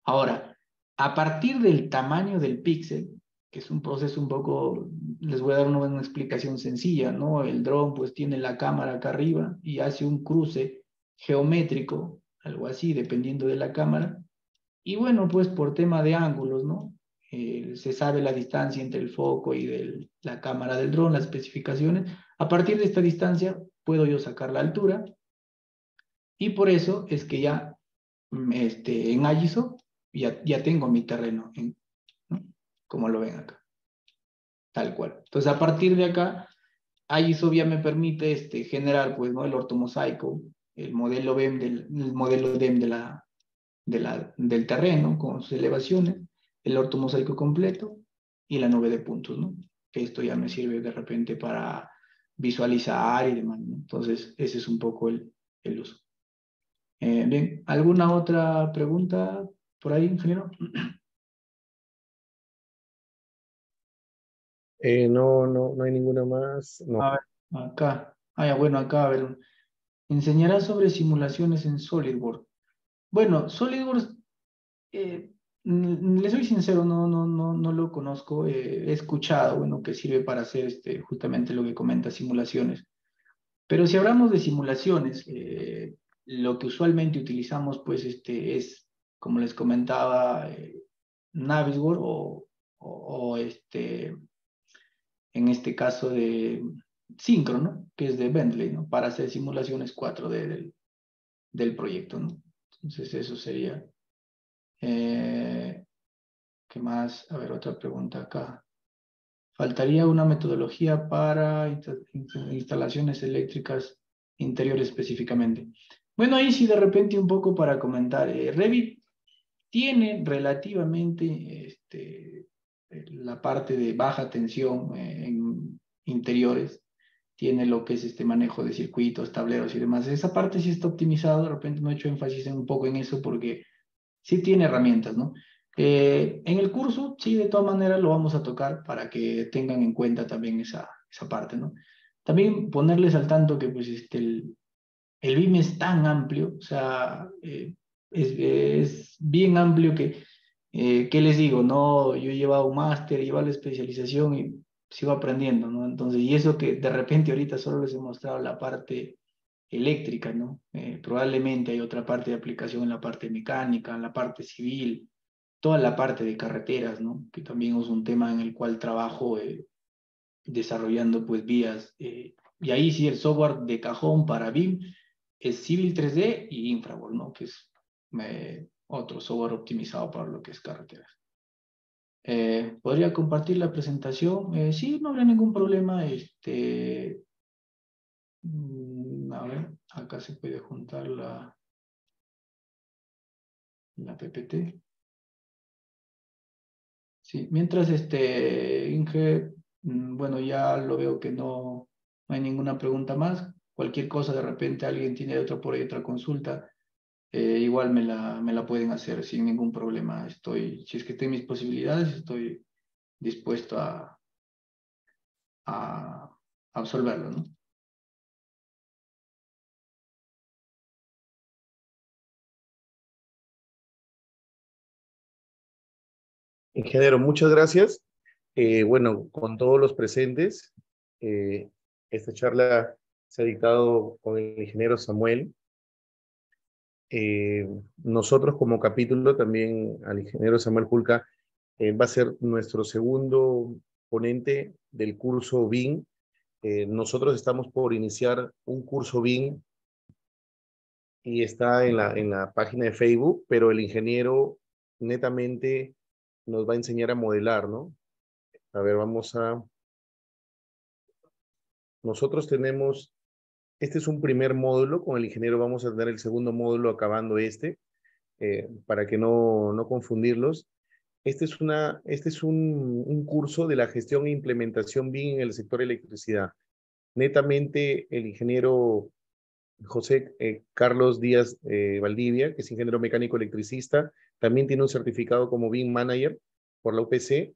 Ahora, a partir del tamaño del píxel, que es un proceso un poco, les voy a dar una, explicación sencilla, ¿no? El dron pues tiene la cámara acá arriba y hace un cruce geométrico, algo así, dependiendo de la cámara. Y bueno, pues por tema de ángulos, ¿no? Eh, se sabe la distancia entre el foco y de la cámara del dron, las especificaciones. A partir de esta distancia puedo yo sacar la altura y por eso es que ya mm, este, en ISO ya, ya tengo mi terreno en, como lo ven acá. Tal cual. Entonces, a partir de acá, ISO ya me permite este, generar pues, ¿no? el ortomosaico, el modelo BEM del, el modelo DEM de la, de la, del terreno con sus elevaciones, el ortomosaico completo y la nube de puntos. Que esto ya me sirve de repente para visualizar y demás, ¿no? Entonces, ese es un poco el, el uso. Eh, bien, ¿alguna otra pregunta por ahí, ingeniero? Eh, no, no, no hay ninguna más. No. A ver, acá. Ah, bueno, acá, a ver. Enseñará sobre simulaciones en SolidWorks. Bueno, SolidWorks, eh, le soy sincero, no, no, no, no lo conozco. Eh, he escuchado, bueno, que sirve para hacer este, justamente lo que comenta simulaciones. Pero si hablamos de simulaciones, eh, lo que usualmente utilizamos, pues, este, es, como les comentaba, Navisworks o, o este, en este caso de Synchro, ¿no? que es de Bentley, ¿no? para hacer simulaciones 4D del, del proyecto. ¿no? Entonces eso sería. Eh, ¿Qué más? A ver, otra pregunta acá. ¿Faltaría una metodología para instalaciones eléctricas interiores específicamente? Bueno, ahí sí de repente un poco para comentar. Eh, Revit tiene relativamente este, la parte de baja tensión eh, en interiores, tiene lo que es este manejo de circuitos, tableros y demás. Esa parte sí está optimizada, de repente no he hecho énfasis en un poco en eso porque sí tiene herramientas, ¿no? Eh, en el curso, sí, de todas maneras lo vamos a tocar para que tengan en cuenta también esa, esa parte, ¿no? También ponerles al tanto que pues este, el, el BIM es tan amplio, o sea, eh, es, es, bien amplio que eh, ¿qué les digo? No, yo he llevado un máster, he llevado la especialización y sigo aprendiendo, ¿no? Entonces, y eso que de repente ahorita solo les he mostrado la parte eléctrica, ¿no? Eh, probablemente hay otra parte de aplicación en la parte mecánica, en la parte civil, toda la parte de carreteras, ¿no? Que también es un tema en el cual trabajo eh, desarrollando pues vías. y ahí sí el software de cajón para BIM es Civil 3D y Infraworld, ¿no? Que es otro software optimizado para lo que es carreteras. Eh, ¿Podría compartir la presentación? Eh, sí, no habría ningún problema. Este, mm, ver, acá se puede juntar la, la PPT. Sí, mientras este, Inge, mm, bueno, ya lo veo que no, no hay ninguna pregunta más. Cualquier cosa, de repente alguien tiene otra por ahí otra consulta, eh, igual me la, me la pueden hacer sin ningún problema. Estoy, si es que tengo mis posibilidades, estoy dispuesto a, a absolverlo, ¿no? Ingeniero, muchas gracias. Eh, bueno, con todos los presentes, eh, esta charla se ha dictado con el ingeniero Samuel. Eh, nosotros como capítulo también al ingeniero Samuel Julca va a ser nuestro segundo ponente del curso BIN. nosotros estamos por iniciar un curso BIN y está en la, en la página de Facebook, pero el ingeniero netamente nos va a enseñar a modelar, ¿no? A ver, vamos a... Nosotros tenemos, este es un primer módulo, con el ingeniero vamos a tener el segundo módulo acabando este, eh, para que no, no confundirlos. Este es, una, este es un, un curso de la gestión e implementación BIM en el sector electricidad. Netamente el ingeniero José eh, Carlos Díaz eh, Valdivia, que es ingeniero mecánico electricista, también tiene un certificado como BIM Manager por la UPC.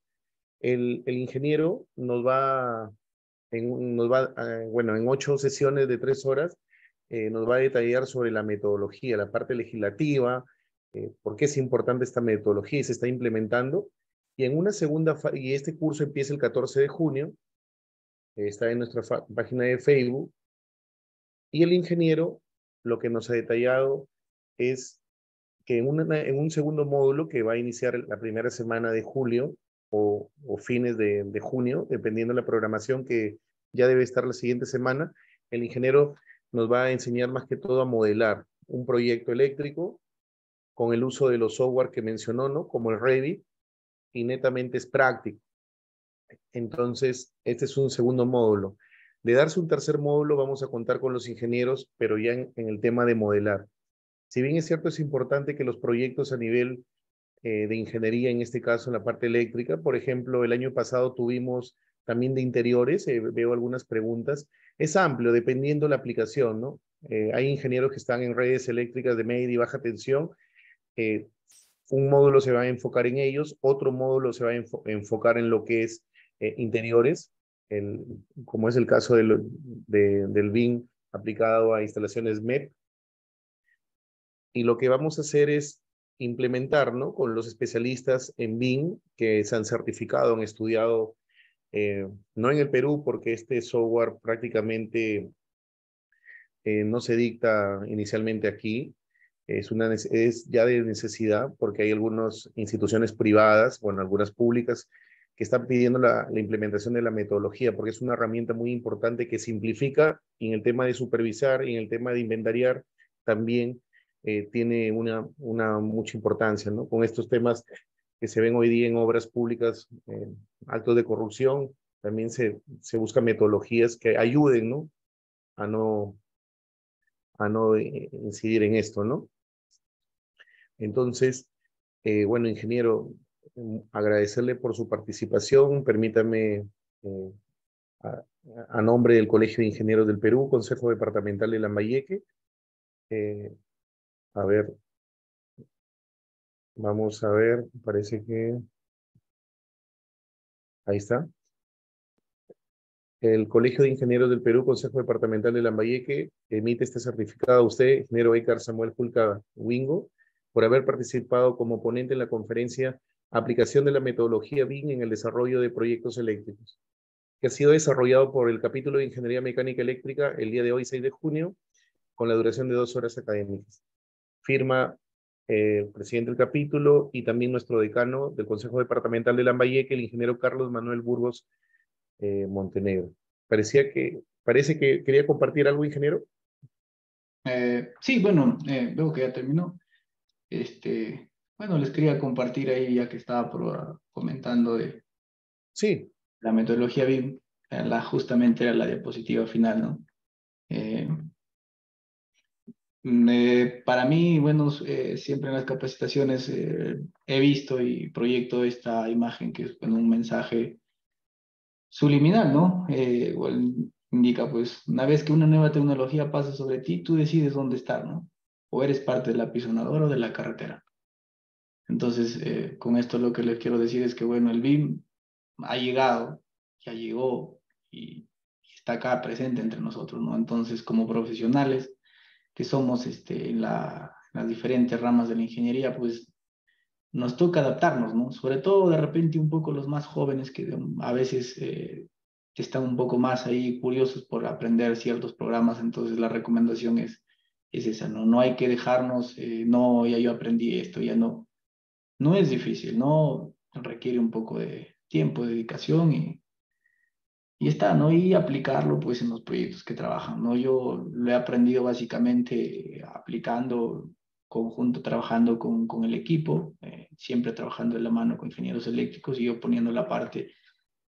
El, ingeniero nos va, ah, bueno, en ocho sesiones de tres horas, eh, nos va a detallar sobre la metodología, la parte legislativa, por qué es importante esta metodología y se está implementando. Y en una segunda, y este curso empieza el 14 de junio, está en nuestra página de Facebook, y el ingeniero lo que nos ha detallado es que en, en un segundo módulo que va a iniciar la primera semana de julio o, fines de, de, junio, dependiendo de la programación que ya debe estar la siguiente semana, el ingeniero nos va a enseñar más que todo a modelar un proyecto eléctrico con el uso de los software que mencionó, ¿no? Como el Revit, y netamente es práctico. Entonces, este es un segundo módulo. De darse un tercer módulo, vamos a contar con los ingenieros, pero ya en, el tema de modelar. Si bien es cierto, es importante que los proyectos a nivel eh, de ingeniería, en este caso en la parte eléctrica, por ejemplo, el año pasado tuvimos también de interiores, eh, veo algunas preguntas, es amplio dependiendo la aplicación, ¿no? Eh, hay ingenieros que están en redes eléctricas de media y baja tensión, un módulo se va a enfocar en ellos, otro módulo se va a enfocar en lo que es interiores, como es el caso del, del BIM aplicado a instalaciones MEP. Y lo que vamos a hacer es implementar ¿no? con los especialistas en BIM que se han certificado, han estudiado, eh, no en el Perú, porque este software prácticamente eh, no se dicta inicialmente aquí, es, una, es ya de necesidad, porque hay algunas instituciones privadas, bueno, algunas públicas, que están pidiendo la, implementación de la metodología, porque es una herramienta muy importante que simplifica en el tema de supervisar y en el tema de inventariar también eh, tiene una, mucha importancia, ¿no? Con estos temas que se ven hoy día en obras públicas eh, altos de corrupción, también se, se buscan metodologías que ayuden, ¿no? A no, a no eh, incidir en esto, ¿no? Entonces, bueno, ingeniero, agradecerle por su participación. Permítame, eh, a, nombre del Colegio de Ingenieros del Perú, Consejo Departamental de Lambayeque, eh, a ver, vamos a ver, parece que... Ahí está. El Colegio de Ingenieros del Perú, Consejo Departamental de Lambayeque, emite este certificado a usted, ingeniero Ecar Samuel Fulca Wingo, por haber participado como ponente en la conferencia aplicación de la metodología BIM en el desarrollo de proyectos eléctricos, que ha sido desarrollado por el capítulo de Ingeniería Mecánica Eléctrica el día de hoy, 6 de junio, con la duración de dos horas académicas. Firma eh, el presidente del capítulo y también nuestro decano del Consejo Departamental de Lambayeque, el ingeniero Carlos Manuel Burgos eh, Montenegro. Parecía que, parece que quería compartir algo, ingeniero. Eh, sí, bueno, veo que ya terminó. Este, bueno, les quería compartir ahí, ya que estaba comentando de sí. la metodología BIM, la, justamente era la diapositiva final, ¿no? Eh, mm, para mí, bueno, eh, siempre en las capacitaciones eh, he visto y proyecto esta imagen que es un mensaje subliminal, ¿no? indica, pues, una vez que una nueva tecnología pasa sobre ti, tú decides dónde estar, ¿no? O eres parte del apisonador o de la carretera. Entonces, eh, con esto lo que les quiero decir es que, bueno, el BIM ha llegado, ya llegó y, está acá presente entre nosotros, ¿no? Entonces, como profesionales que somos este, en, la, las diferentes ramas de la ingeniería, pues nos toca adaptarnos, ¿no? Sobre todo de repente un poco los más jóvenes que a veces eh, están un poco más ahí curiosos por aprender ciertos programas, entonces la recomendación es, es esa, ¿no? No hay que dejarnos, eh, no, ya yo aprendí esto, ya no. No es difícil, ¿no? Requiere un poco de tiempo, dedicación y, y está, ¿no? Y aplicarlo pues en los proyectos que trabajan, ¿no? Yo lo he aprendido básicamente aplicando conjunto, trabajando con, con el equipo, eh, siempre trabajando de la mano con ingenieros eléctricos y yo poniendo la parte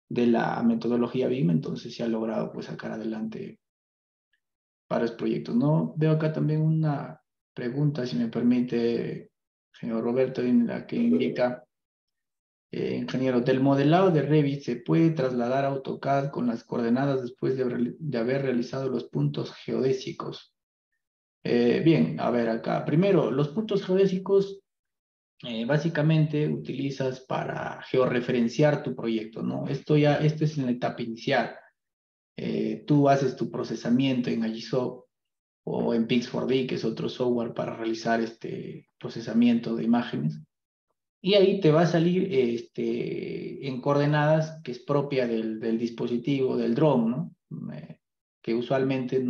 de la metodología BIM, entonces se ha logrado pues sacar adelante varios proyectos, ¿no? Veo acá también una pregunta, si me permite, señor Roberto, en la que indica eh, ingeniero, del modelado de Revit se puede trasladar a AutoCAD con las coordenadas después de, haber realizado los puntos geodésicos. Eh, bien, a ver acá. Primero, los puntos geodésicos eh, básicamente utilizas para georreferenciar tu proyecto, ¿no? Esto ya, esto es en la etapa inicial. tú haces tu procesamiento en Agisoft o en Pix4D, que es otro software para realizar este procesamiento de imágenes y ahí te va a salir este, en coordenadas que es propia del, del dispositivo, del drone, ¿no? Eh, que usualmente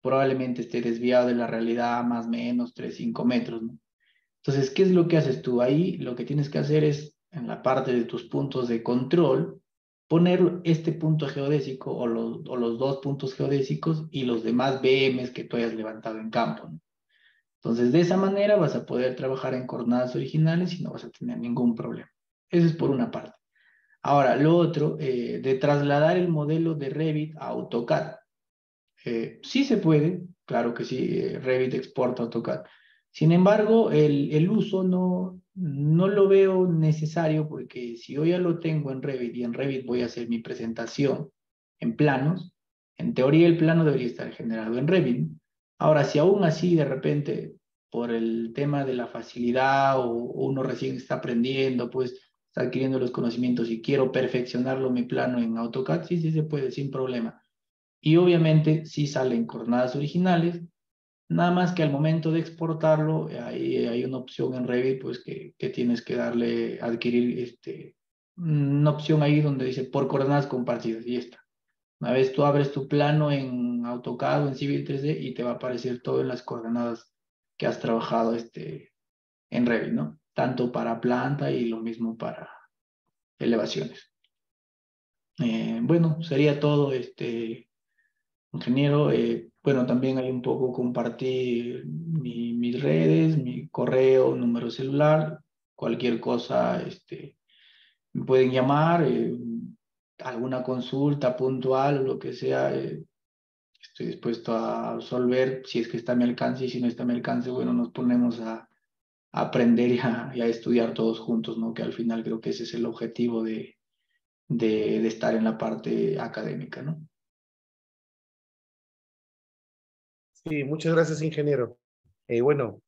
probablemente esté desviado de la realidad más o menos 3, 5 metros, ¿no? Entonces, ¿qué es lo que haces tú? Ahí lo que tienes que hacer es, en la parte de tus puntos de control, poner este punto geodésico o los, o los dos puntos geodésicos y los demás BMs que tú hayas levantado en campo. Entonces, de esa manera vas a poder trabajar en coordenadas originales y no vas a tener ningún problema. Eso es por una parte. Ahora, lo otro, eh, de trasladar el modelo de Revit a AutoCAD. Eh, sí se puede, claro que sí, eh, Revit exporta AutoCAD. Sin embargo, el, el, uso no, no lo veo necesario porque si yo ya lo tengo en Revit y en Revit voy a hacer mi presentación en planos, en teoría el plano debería estar generado en Revit. Ahora, si aún así de repente por el tema de la facilidad o, uno recién está aprendiendo, pues está adquiriendo los conocimientos y quiero perfeccionarlo mi plano en AutoCAD, sí, sí se puede, sin problema. Y obviamente sí salen coordenadas originales, nada más que al momento de exportarlo, ahí hay una opción en Revit, pues que, que tienes que darle, adquirir este, una opción ahí donde dice por coordenadas compartidas y está. Una vez tú abres tu plano en AutoCAD o en Civil 3D y te va a aparecer todo en las coordenadas que has trabajado este, en Revit, ¿no? Tanto para planta y lo mismo para elevaciones. Eh, bueno, sería todo, este, ingeniero. Eh, bueno, también hay un poco compartir mis redes, mi correo, número celular, cualquier cosa, este, me pueden llamar, eh, alguna consulta puntual lo que sea, eh, estoy dispuesto a resolver si es que está a mi alcance y si no está a mi alcance, bueno, nos ponemos a, aprender y a, estudiar todos juntos, ¿no? Que al final creo que ese es el objetivo de, de, estar en la parte académica, ¿no? Sí, muchas gracias, ingeniero. Eh, bueno,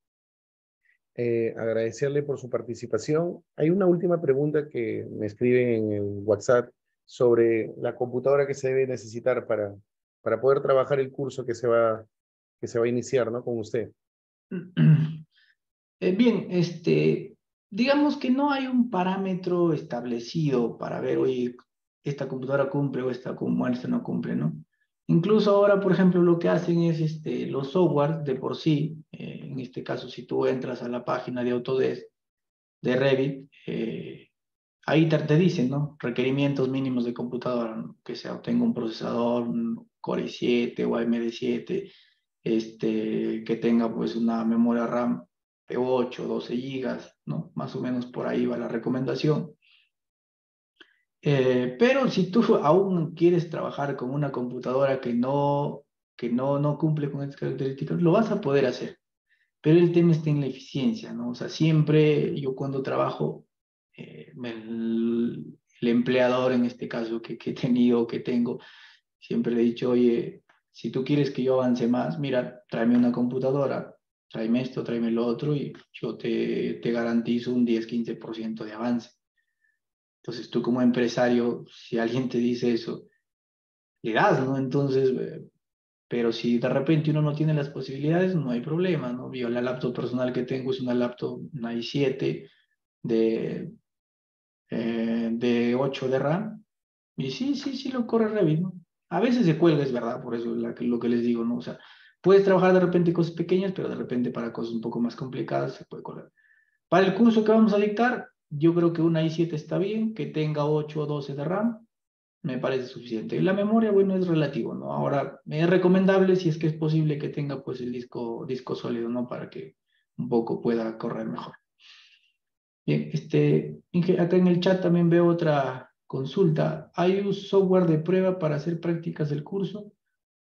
eh, agradecerle por su participación. Hay una última pregunta que me escriben en el WhatsApp sobre la computadora que se debe necesitar para, para poder trabajar el curso que se va, que se va a iniciar ¿no? con usted. Eh, bien, este, digamos que no hay un parámetro establecido para ver, oye, esta computadora cumple o esta, esta no cumple, ¿no? Incluso ahora, por ejemplo, lo que hacen es este, los software de por sí, eh, en este caso, si tú entras a la página de Autodesk, de Revit, eh, ahí te, dicen, ¿no? Requerimientos mínimos de computadora, que sea, tenga un procesador Core i7 o AMD7, este, que tenga pues una memoria RAM de 8, 12 gigas, ¿no? Más o menos por ahí va la recomendación. Eh, pero si tú aún quieres trabajar con una computadora que no, que no, no cumple con estas características, lo vas a poder hacer. Pero el tema está en la eficiencia, ¿no? O sea, siempre yo cuando trabajo eh, el, empleador en este caso que, que, he tenido, que tengo, siempre le he dicho, oye, si tú quieres que yo avance más, mira, tráeme una computadora, tráeme esto, tráeme lo otro y yo te, te garantizo un 10-15% de avance. Entonces tú como empresario, si alguien te dice eso, le das, ¿no? Entonces, eh, pero si de repente uno no tiene las posibilidades, no hay problema, ¿no? Yo la laptop personal que tengo es una laptop, una i7, de, eh, de 8 de RAM. Y sí, sí, sí lo corre Revit, ¿no? A veces se cuelga, es verdad, por eso es lo que les digo, ¿no? O sea, puedes trabajar de repente cosas pequeñas, pero de repente para cosas un poco más complicadas se puede correr. Para el curso que vamos a dictar, yo creo que una i7 está bien, que tenga 8 o 12 de RAM, me parece suficiente. Y la memoria, bueno, es relativo, ¿no? Ahora, es recomendable si es que es posible que tenga pues el disco, disco sólido, ¿no? Para que un poco pueda correr mejor. Bien, este, acá en el chat también veo otra consulta. ¿Hay un software de prueba para hacer prácticas del curso?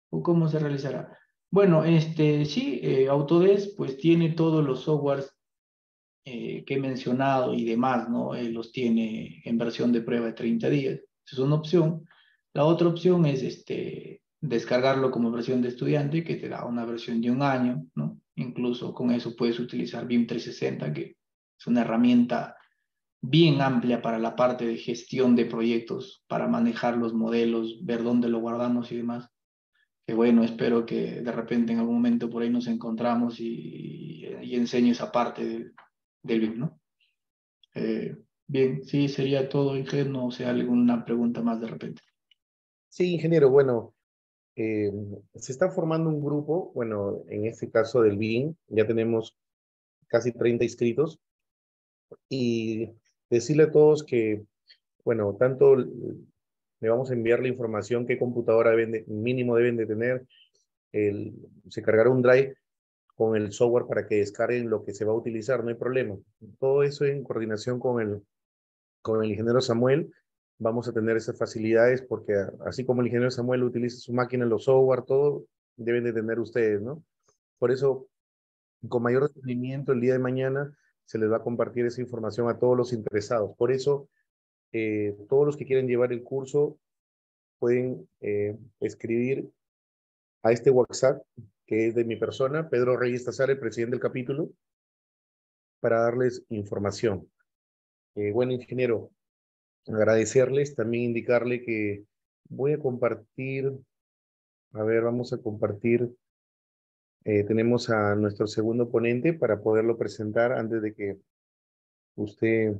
¿O cómo se realizará? Bueno, este, sí, eh, Autodesk pues tiene todos los softwares eh, que he mencionado y demás, ¿no? Eh, los tiene en versión de prueba de 30 días es una opción. La otra opción es este, descargarlo como versión de estudiante, que te da una versión de un año, ¿no? Incluso con eso puedes utilizar BIM 360, que es una herramienta bien amplia para la parte de gestión de proyectos, para manejar los modelos, ver dónde lo guardamos y demás. Que bueno, espero que de repente en algún momento por ahí nos encontramos y, y, enseño esa parte del, del BIM, ¿no? Eh, Bien, sí, sería todo, ingeniero, no sea alguna pregunta más de repente. Sí, ingeniero, bueno, eh, se está formando un grupo, bueno, en este caso del BIM, ya tenemos casi 30 inscritos, y decirle a todos que, bueno, tanto le vamos a enviar la información qué computadora mínimo deben de tener, el, se cargará un drive con el software para que descarguen lo que se va a utilizar, no hay problema. Todo eso en coordinación con el con el ingeniero Samuel vamos a tener esas facilidades porque así como el ingeniero Samuel utiliza su máquina, los software, todo, deben de tener ustedes, ¿no? Por eso, con mayor rendimiento, el día de mañana se les va a compartir esa información a todos los interesados. Por eso, eh, todos los que quieren llevar el curso pueden eh, escribir a este WhatsApp, que es de mi persona, Pedro Reyes Tazar, el presidente del capítulo, para darles información. Eh, bueno, ingeniero, agradecerles, también indicarle que voy a compartir, a ver, vamos a compartir, eh, tenemos a nuestro segundo ponente para poderlo presentar antes de que usted